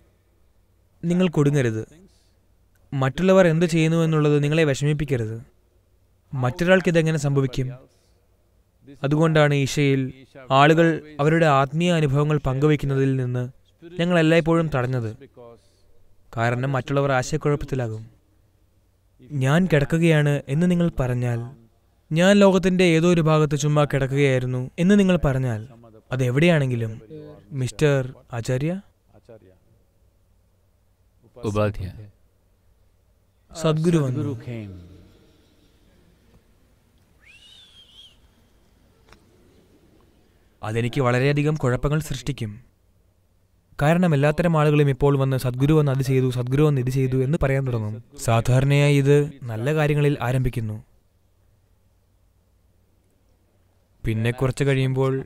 നിങ്ങൾ കൊടുങ്ങരുത്. മറ്റുള്ളവർ എന്ത് ചെയ്യുന്നു എന്നുള്ളത് നിങ്ങളെ വിഷമിപ്പിക്കരുത്. മറ്റൊരാൾക്ക് ഇതെങ്ങനെ സംഭവിക്കും? അതുകൊണ്ടാണ് ഈശയിൽ ആളുകൾ അവരുടെ ആത്മീയ അനുഭവങ്ങൾ പങ്കുവയ്ക്കുന്നതിൽ നിന്ന് ഞങ്ങൾ എല്ലായ്പ്പോഴും തടഞ്ഞത്. കാരണം മറ്റുള്ളവർ ആശയക്കുഴപ്പത്തിലാകും. ഞാൻ കിടക്കുകയാണ് എന്ന് നിങ്ങൾ പറഞ്ഞാൽ ഞാൻ ലോകത്തിന്റെ ഏതോ ഒരു ഭാഗത്ത് ചുമ്മാ കിടക്കുകയായിരുന്നു എന്ന് നിങ്ങൾ പറഞ്ഞാൽ അത് എവിടെയാണെങ്കിലും. മിസ്റ്റർ ആചാര്യ? സദ്ഗുരു വന്നു. അതെനിക്ക് വളരെയധികം കുഴപ്പങ്ങൾ സൃഷ്ടിക്കും. കാരണം എല്ലാത്തരം ആളുകളും ഇപ്പോൾ വന്ന് സദ്ഗുരു വന്ന് അത് ചെയ്തു സദ്ഗുരു വന്ന് ഇത് ചെയ്തു എന്ന് പറയാൻ തുടങ്ങും. സാധാരണയായി ഇത് നല്ല കാര്യങ്ങളിൽ ആരംഭിക്കുന്നു. പിന്നെ കുറച്ച് കഴിയുമ്പോൾ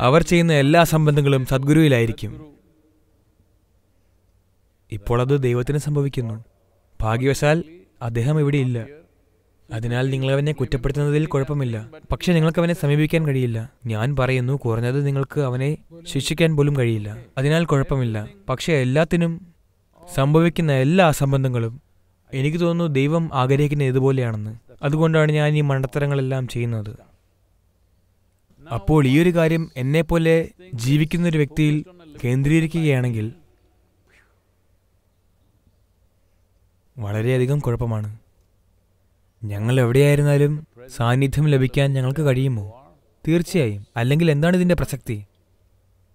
അവർ ചെയ്യുന്ന എല്ലാ സംബന്ധങ്ങളും സദ്ഗുരുവിലായിരിക്കും. ഇപ്പോൾ അത് ദൈവത്തിന് സംഭവിക്കുന്നു. ഭാഗ്യവശാൽ അദ്ദേഹം ഇവിടെയില്ല അതിനാൽ നിങ്ങൾ അവനെ കുറ്റപ്പെടുത്തുന്നതിൽ കുഴപ്പമില്ല. പക്ഷെ നിങ്ങൾക്ക് അവനെ സമീപിക്കാൻ കഴിയില്ല. ഞാൻ പറയുന്നു കുറഞ്ഞത് നിങ്ങൾക്ക് അവനെ ശിക്ഷിക്കാൻ പോലും കഴിയില്ല. അതിനാൽ കുഴപ്പമില്ല. പക്ഷെ എല്ലാത്തിനും സംഭവിക്കുന്ന എല്ലാ അസംബന്ധങ്ങളും എനിക്ക് തോന്നുന്നു ദൈവം ആഗ്രഹിക്കുന്ന ഇതുപോലെയാണെന്ന്. അതുകൊണ്ടാണ് ഞാൻ ഈ മണ്ടത്തരങ്ങളെല്ലാം ചെയ്യുന്നത്. അപ്പോൾ ഈ ഒരു കാര്യം എന്നെപ്പോലെ ജീവിക്കുന്ന ഒരു വ്യക്തിയിൽ കേന്ദ്രീകരിക്കുകയാണെങ്കിൽ വളരെയധികം കുഴപ്പമാണ്. ഞങ്ങൾ എവിടെയായിരുന്നാലും സാന്നിധ്യം ലഭിക്കാൻ ഞങ്ങൾക്ക് കഴിയുമോ? തീർച്ചയായും. അല്ലെങ്കിൽ എന്താണ് ഇതിന്റെ പ്രസക്തി?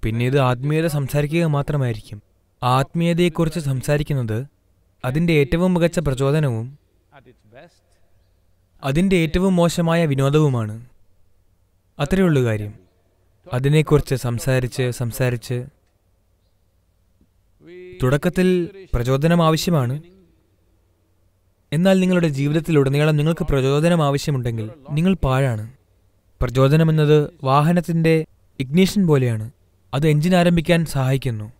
പിന്നെ ഇത് ആത്മീയത സംസാരിക്കുക മാത്രമായിരിക്കും. ആത്മീയതയെക്കുറിച്ച് സംസാരിക്കുന്നത് അതിന്റെ ഏറ്റവും മികച്ച പ്രചോദനവും അതിന്റെ ഏറ്റവും മോശമായ വിനോദവുമാണ്. അത്രയുള്ളൂ കാര്യം. അതിനെക്കുറിച്ച് സംസാരിച്ച് സംസാരിച്ച് തുടക്കത്തിൽ പ്രചോദനം ആവശ്യമാണ്. എന്നാൽ നിങ്ങളുടെ ജീവിതത്തിലുടനീളം നിങ്ങൾക്ക് പ്രചോദനം ആവശ്യമുണ്ടെങ്കിൽ നിങ്ങൾ പാഴാണ്. പ്രചോദനം എന്നത് വാഹനത്തിന്റെ ഇഗ്നീഷൻ പോലെയാണ്. അത് എഞ്ചിൻ ആരംഭിക്കാൻ സഹായിക്കുന്നു.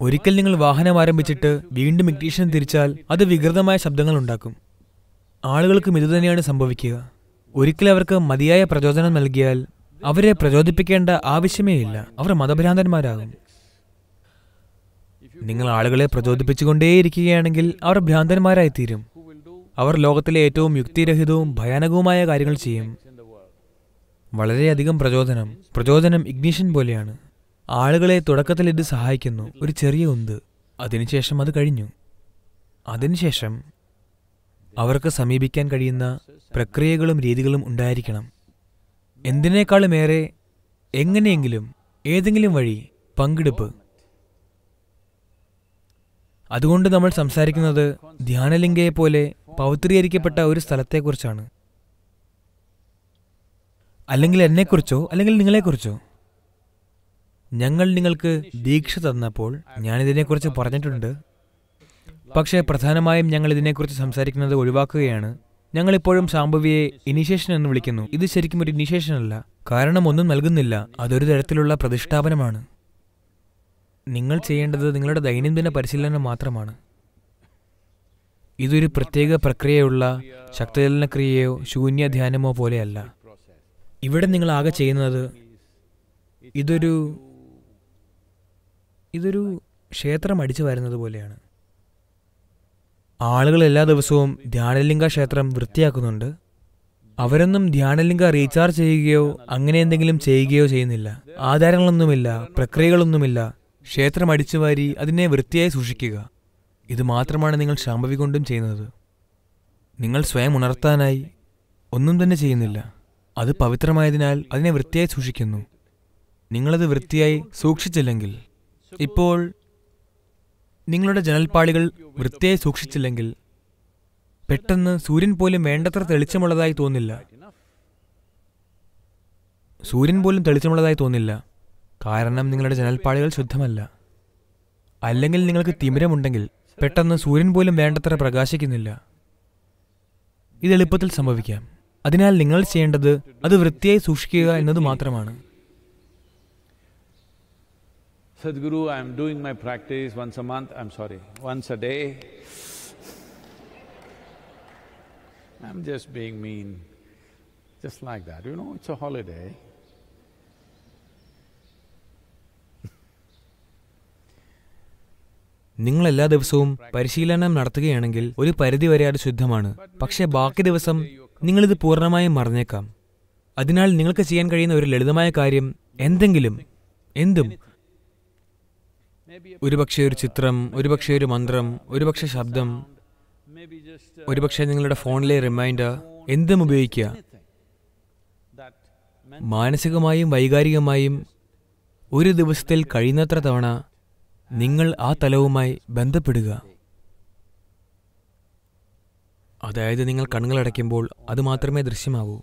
ഒരിക്കൽ നിങ്ങൾ വാഹനം ആരംഭിച്ചിട്ട് വീണ്ടും ഇഗ്നീഷൻ തിരിച്ചാൽ അത് വികൃതമായ ശബ്ദങ്ങൾ ഉണ്ടാക്കും. ആളുകൾക്കും ഇതുതന്നെയാണ് സംഭവിക്കുക. ഒരിക്കൽ അവർക്ക് മതിയായ പ്രചോദനം നൽകിയാൽ അവരെ പ്രചോദിപ്പിക്കേണ്ട ആവശ്യമേ ഇല്ല. അവർ മതഭ്രാന്തന്മാരാകും. നിങ്ങൾ ആളുകളെ പ്രചോദിപ്പിച്ചുകൊണ്ടേയിരിക്കുകയാണെങ്കിൽ അവർ ഭ്രാന്തന്മാരായിത്തീരും. അവർ ലോകത്തിലെ ഏറ്റവും യുക്തിരഹിതവും ഭയാനകവുമായ കാര്യങ്ങൾ ചെയ്യും. വളരെയധികം പ്രചോദനം. പ്രചോദനം ഇഗ്നീഷൻ പോലെയാണ്. ആളുകളെ തുടക്കത്തിൽ ഇത് സഹായിക്കുന്നു. ഒരു ചെറിയ ഉന്ത്. അതിനുശേഷം അത് കഴിഞ്ഞു. അതിനുശേഷം അവർക്ക് സമീപിക്കാൻ കഴിയുന്ന പ്രക്രിയകളും രീതികളും ഉണ്ടായിരിക്കണം. എന്തിനേക്കാളുമേറെ എങ്ങനെയെങ്കിലും ഏതെങ്കിലും വഴി പങ്കെടുപ്പ് അതുകൊണ്ട് നമ്മൾ സംസാരിക്കുന്നത് ധ്യാനലിംഗയെ പോലെ പൗത്രീകരിക്കപ്പെട്ട ഒരു സ്ഥലത്തെക്കുറിച്ചാണ്. അല്ലെങ്കിൽ എന്നെക്കുറിച്ചോ അല്ലെങ്കിൽ നിങ്ങളെക്കുറിച്ചോ. ഞങ്ങൾ നിങ്ങൾക്ക് ദീക്ഷ തന്നപ്പോൾ ഞാനിതിനെക്കുറിച്ച് പറഞ്ഞിട്ടുണ്ട്. പക്ഷേ പ്രധാനമായും ഞങ്ങൾ ഇതിനെക്കുറിച്ച് സംസാരിക്കുന്നത് ഒഴിവാക്കുകയാണ്. ഞങ്ങൾ ഇപ്പോഴും ഇനിഷ്യേഷൻ എന്ന് വിളിക്കുന്നു. ഇത് ശരിക്കും ഒരു ഇനിഷ്യേഷൻ അല്ല കാരണം ഒന്നും നൽകുന്നില്ല. അതൊരു തരത്തിലുള്ള പ്രതിഷ്ഠാപനമാണ്. നിങ്ങൾ ചെയ്യേണ്ടത് നിങ്ങളുടെ ദൈനംദിന പരിശീലനം മാത്രമാണ്. ഇതൊരു പ്രത്യേക പ്രക്രിയയുള്ള ശക്തചലന ക്രിയയോ ശൂന്യ ധ്യാനമോ പോലെയല്ല. ഇവിടെ നിങ്ങൾ ആകെ ചെയ്യുന്നത് ഇതൊരു ഇതൊരു ക്ഷേത്രം അടിച്ചു വരുന്നത് പോലെയാണ്. ആളുകൾ എല്ലാ ദിവസവും ധ്യാനലിംഗ ക്ഷേത്രം വൃത്തിയാക്കുന്നുണ്ട്. അവരൊന്നും ധ്യാനലിംഗ റീചാർജ് ചെയ്യുകയോ അങ്ങനെ എന്തെങ്കിലും ചെയ്യുകയോ ചെയ്യുന്നില്ല. ആധാരങ്ങളൊന്നുമില്ല പ്രക്രിയകളൊന്നുമില്ല. ക്ഷേത്രം അടിച്ചുവാരി അതിനെ വൃത്തിയായി സൂക്ഷിക്കുക. ഇത് മാത്രമാണ് നിങ്ങൾ ശാമ്പവി കൊണ്ടും ചെയ്യുന്നത്. നിങ്ങൾ സ്വയം ഉണർത്താനായി ഒന്നും തന്നെ ചെയ്യുന്നില്ല. അത് പവിത്രമായതിനാൽ അതിനെ വൃത്തിയായി സൂക്ഷിക്കുന്നു. നിങ്ങളത് വൃത്തിയായി സൂക്ഷിച്ചില്ലെങ്കിൽ ഇപ്പോൾ നിങ്ങളുടെ ജനൽപ്പാളികൾ വൃത്തിയായി സൂക്ഷിച്ചില്ലെങ്കിൽ പെട്ടെന്ന് സൂര്യൻ പോലും വേണ്ടത്ര തെളിച്ചമുള്ളതായി തോന്നില്ല. സൂര്യൻ പോലും തെളിച്ചമുള്ളതായി തോന്നില്ല. കാരണം നിങ്ങളുടെ ജനൽപ്പാളികൾ ശുദ്ധമല്ല. അല്ലെങ്കിൽ നിങ്ങൾക്ക് തിമിരമുണ്ടെങ്കിൽ പെട്ടെന്ന് സൂര്യൻ പോലും വേണ്ടത്ര പ്രകാശിക്കുന്നില്ല. ഇത് എളുപ്പത്തിൽ സംഭവിക്കാം. അതിനാൽ നിങ്ങൾ ചെയ്യേണ്ടത് അത് വൃത്തിയായി സൂക്ഷിക്കുക എന്നത് മാത്രമാണ്. Sadhguru, my doing my practice once a month, I'm sorry, once a day. I'm just being mean, just like that, you know, it's a holiday. നിങ്ങൾ എല്ലാ ദിവസവും പരിശീലനം നടത്തുകയാണെങ്കിൽ ഒരു പരിധിവരെ അത് ശുദ്ധമാണ്. പക്ഷേ ബാക്കി ദിവസം നിങ്ങളിത് പൂർണമായും മറന്നേക്കാം. അതിനാൽ നിങ്ങൾക്ക് ചെയ്യാൻ കഴിയുന്ന ഒരു ലളിതമായ കാര്യം എന്തെങ്കിലും എന്തും. ഒരുപക്ഷെ ഒരു ചിത്രം ഒരുപക്ഷെ ഒരു മന്ത്രം ഒരുപക്ഷെ ശബ്ദം ഒരുപക്ഷെ നിങ്ങളുടെ ഫോണിലെ റിമൈൻഡർ എന്തും ഉപയോഗിക്കുക. മാനസികമായും വൈകാരികമായും ഒരു ദിവസത്തിൽ കഴിയുന്നത്ര തവണ നിങ്ങൾ ആ തലവുമായി ബന്ധപ്പെടുക. അതായത് നിങ്ങൾ കണ്ണുകളടയ്ക്കുമ്പോൾ അത് മാത്രമേ ദൃശ്യമാകൂ.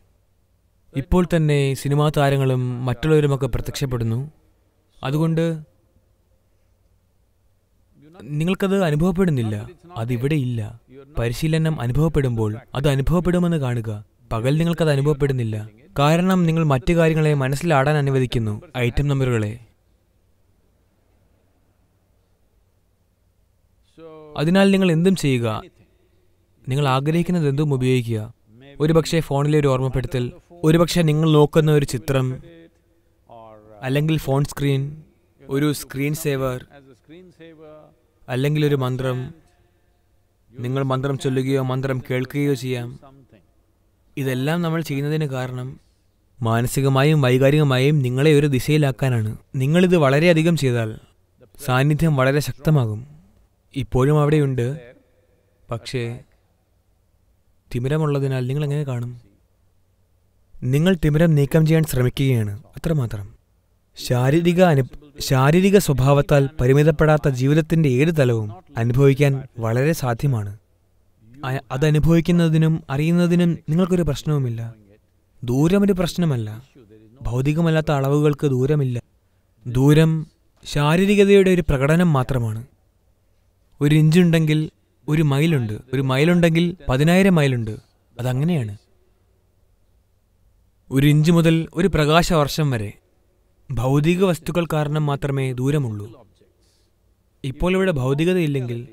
ഇപ്പോൾ തന്നെ സിനിമാ താരങ്ങളും മറ്റുള്ളവരുമൊക്കെ പ്രത്യക്ഷപ്പെടുന്നു. അതുകൊണ്ട് നിങ്ങൾക്കത് അനുഭവപ്പെടുന്നില്ല. അതിവിടെ ഇല്ല. പരിശീലനം അനുഭവപ്പെടുമ്പോൾ അത് അനുഭവപ്പെടുമെന്ന് കാണുക. പകൽ നിങ്ങൾക്കത് അനുഭവപ്പെടുന്നില്ല. കാരണം നിങ്ങൾ മറ്റു കാര്യങ്ങളെ മനസ്സിലാടാൻ അനുവദിക്കുന്നു. ഐറ്റം നമ്പറുകളെ. അതിനാൽ നിങ്ങൾ എന്തും ചെയ്യുക. നിങ്ങൾ ആഗ്രഹിക്കുന്നത് എന്തും ഉപയോഗിക്കുക. ഒരുപക്ഷെ ഫോണിലെ ഒരു ഓർമ്മപ്പെടുത്തൽ ഒരുപക്ഷെ നിങ്ങൾ നോക്കുന്ന ഒരു ചിത്രം അല്ലെങ്കിൽ ഫോൺ സ്ക്രീൻ ഒരു സ്ക്രീൻ സേവർ അല്ലെങ്കിൽ ഒരു മന്ത്രം. നിങ്ങൾ മന്ത്രം ചൊല്ലുകയോ മന്ത്രം കേൾക്കുകയോ ചെയ്യാം. ഇതെല്ലാം നമ്മൾ ചെയ്യുന്നതിന് കാരണം മാനസികമായും വൈകാരികമായും നിങ്ങളെ ഒരു ദിശയിലാക്കാനാണ്. നിങ്ങളിത് വളരെയധികം ചെയ്താൽ സാന്നിധ്യം വളരെ ശക്തമാകും. ഇപ്പോഴും അവിടെയുണ്ട്. പക്ഷേ തിമിരമുള്ളതിനാൽ നിങ്ങൾ എങ്ങനെ കാണും? നിങ്ങൾ തിമിരം നീക്കം ചെയ്യാൻ ശ്രമിക്കുകയാണ്. അത്രമാത്രം. ശാരീരിക അനു ശാരീരിക സ്വഭാവത്താൽ പരിമിതപ്പെടാത്ത ജീവിതത്തിന്റെ ഏത് തലവും അനുഭവിക്കാൻ വളരെ സാധ്യമാണ്. അതനുഭവിക്കുന്നതിനും അറിയുന്നതിനും നിങ്ങൾക്കൊരു പ്രശ്നവുമില്ല. ദൂരമൊരു പ്രശ്നമല്ല. ഭൗതികമല്ലാത്ത അളവുകൾക്ക് ദൂരമില്ല. ദൂരം ശാരീരികതയുടെ ഒരു പ്രകടനം മാത്രമാണ്. ഒരു ഇഞ്ചുണ്ടെങ്കിൽ ഒരു മൈലുണ്ട്. ഒരു മൈലുണ്ടെങ്കിൽ പതിനായിരം മൈലുണ്ട്. അതങ്ങനെയാണ്. ഒരു ഇഞ്ച് മുതൽ ഒരു പ്രകാശവർഷം വരെ ഭൗതിക വസ്തുക്കൾ കാരണം മാത്രമേ ദൂരമുള്ളൂ. ഇപ്പോൾ ഇവിടെ ഭൗതികതയില്ലെങ്കിൽ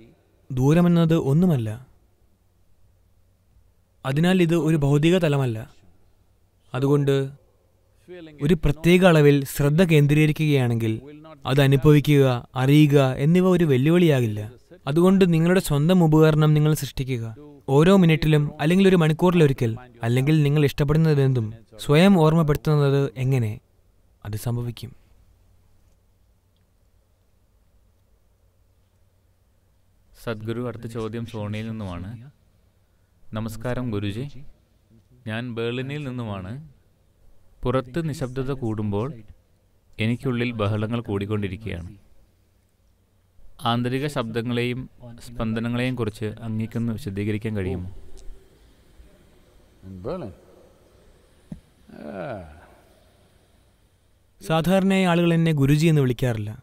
ദൂരമെന്നത് ഒന്നുമല്ല. അതിനാൽ ഇത് ഒരു ഭൗതിക തലമല്ല. അതുകൊണ്ട് ഒരു പ്രത്യേക അളവിൽ ശ്രദ്ധ കേന്ദ്രീകരിക്കുകയാണെങ്കിൽ അത് അനുഭവിക്കുക അറിയുക എന്നിവ ഒരു വെല്ലുവിളിയാകില്ല. അതുകൊണ്ട് നിങ്ങളുടെ സ്വന്തം ഉപകരണം നിങ്ങൾ സൃഷ്ടിക്കുക. ഓരോ മിനിറ്റിലും അല്ലെങ്കിൽ ഒരു മണിക്കൂറിലൊരിക്കൽ അല്ലെങ്കിൽ നിങ്ങൾ ഇഷ്ടപ്പെടുന്നതെന്തും സ്വയം ഓർമ്മപ്പെടുത്തുന്നത് എങ്ങനെ അത് സംഭവിക്കും. സദ്ഗുരു അടുത്ത ചോദ്യം സോണിയിൽ നിന്നുമാണ്. നമസ്കാരം ഗുരുജി. ഞാൻ ബേർലിനിൽ നിന്നുമാണ്. പുറത്ത് നിശബ്ദത കൂടുമ്പോൾ എനിക്കുള്ളിൽ ബഹളങ്ങൾ കൂടിക്കൊണ്ടിരിക്കുകയാണ്. ആന്തരിക ശബ്ദങ്ങളെയും സ്പന്ദനങ്ങളെയും കുറിച്ച് അങ്ങേക്കൊന്ന് വിശദീകരിക്കാൻ കഴിയുമോ സാധാരണയായി ആളുകൾ എന്നെ ഗുരുജി എന്ന് വിളിക്കാറില്ല.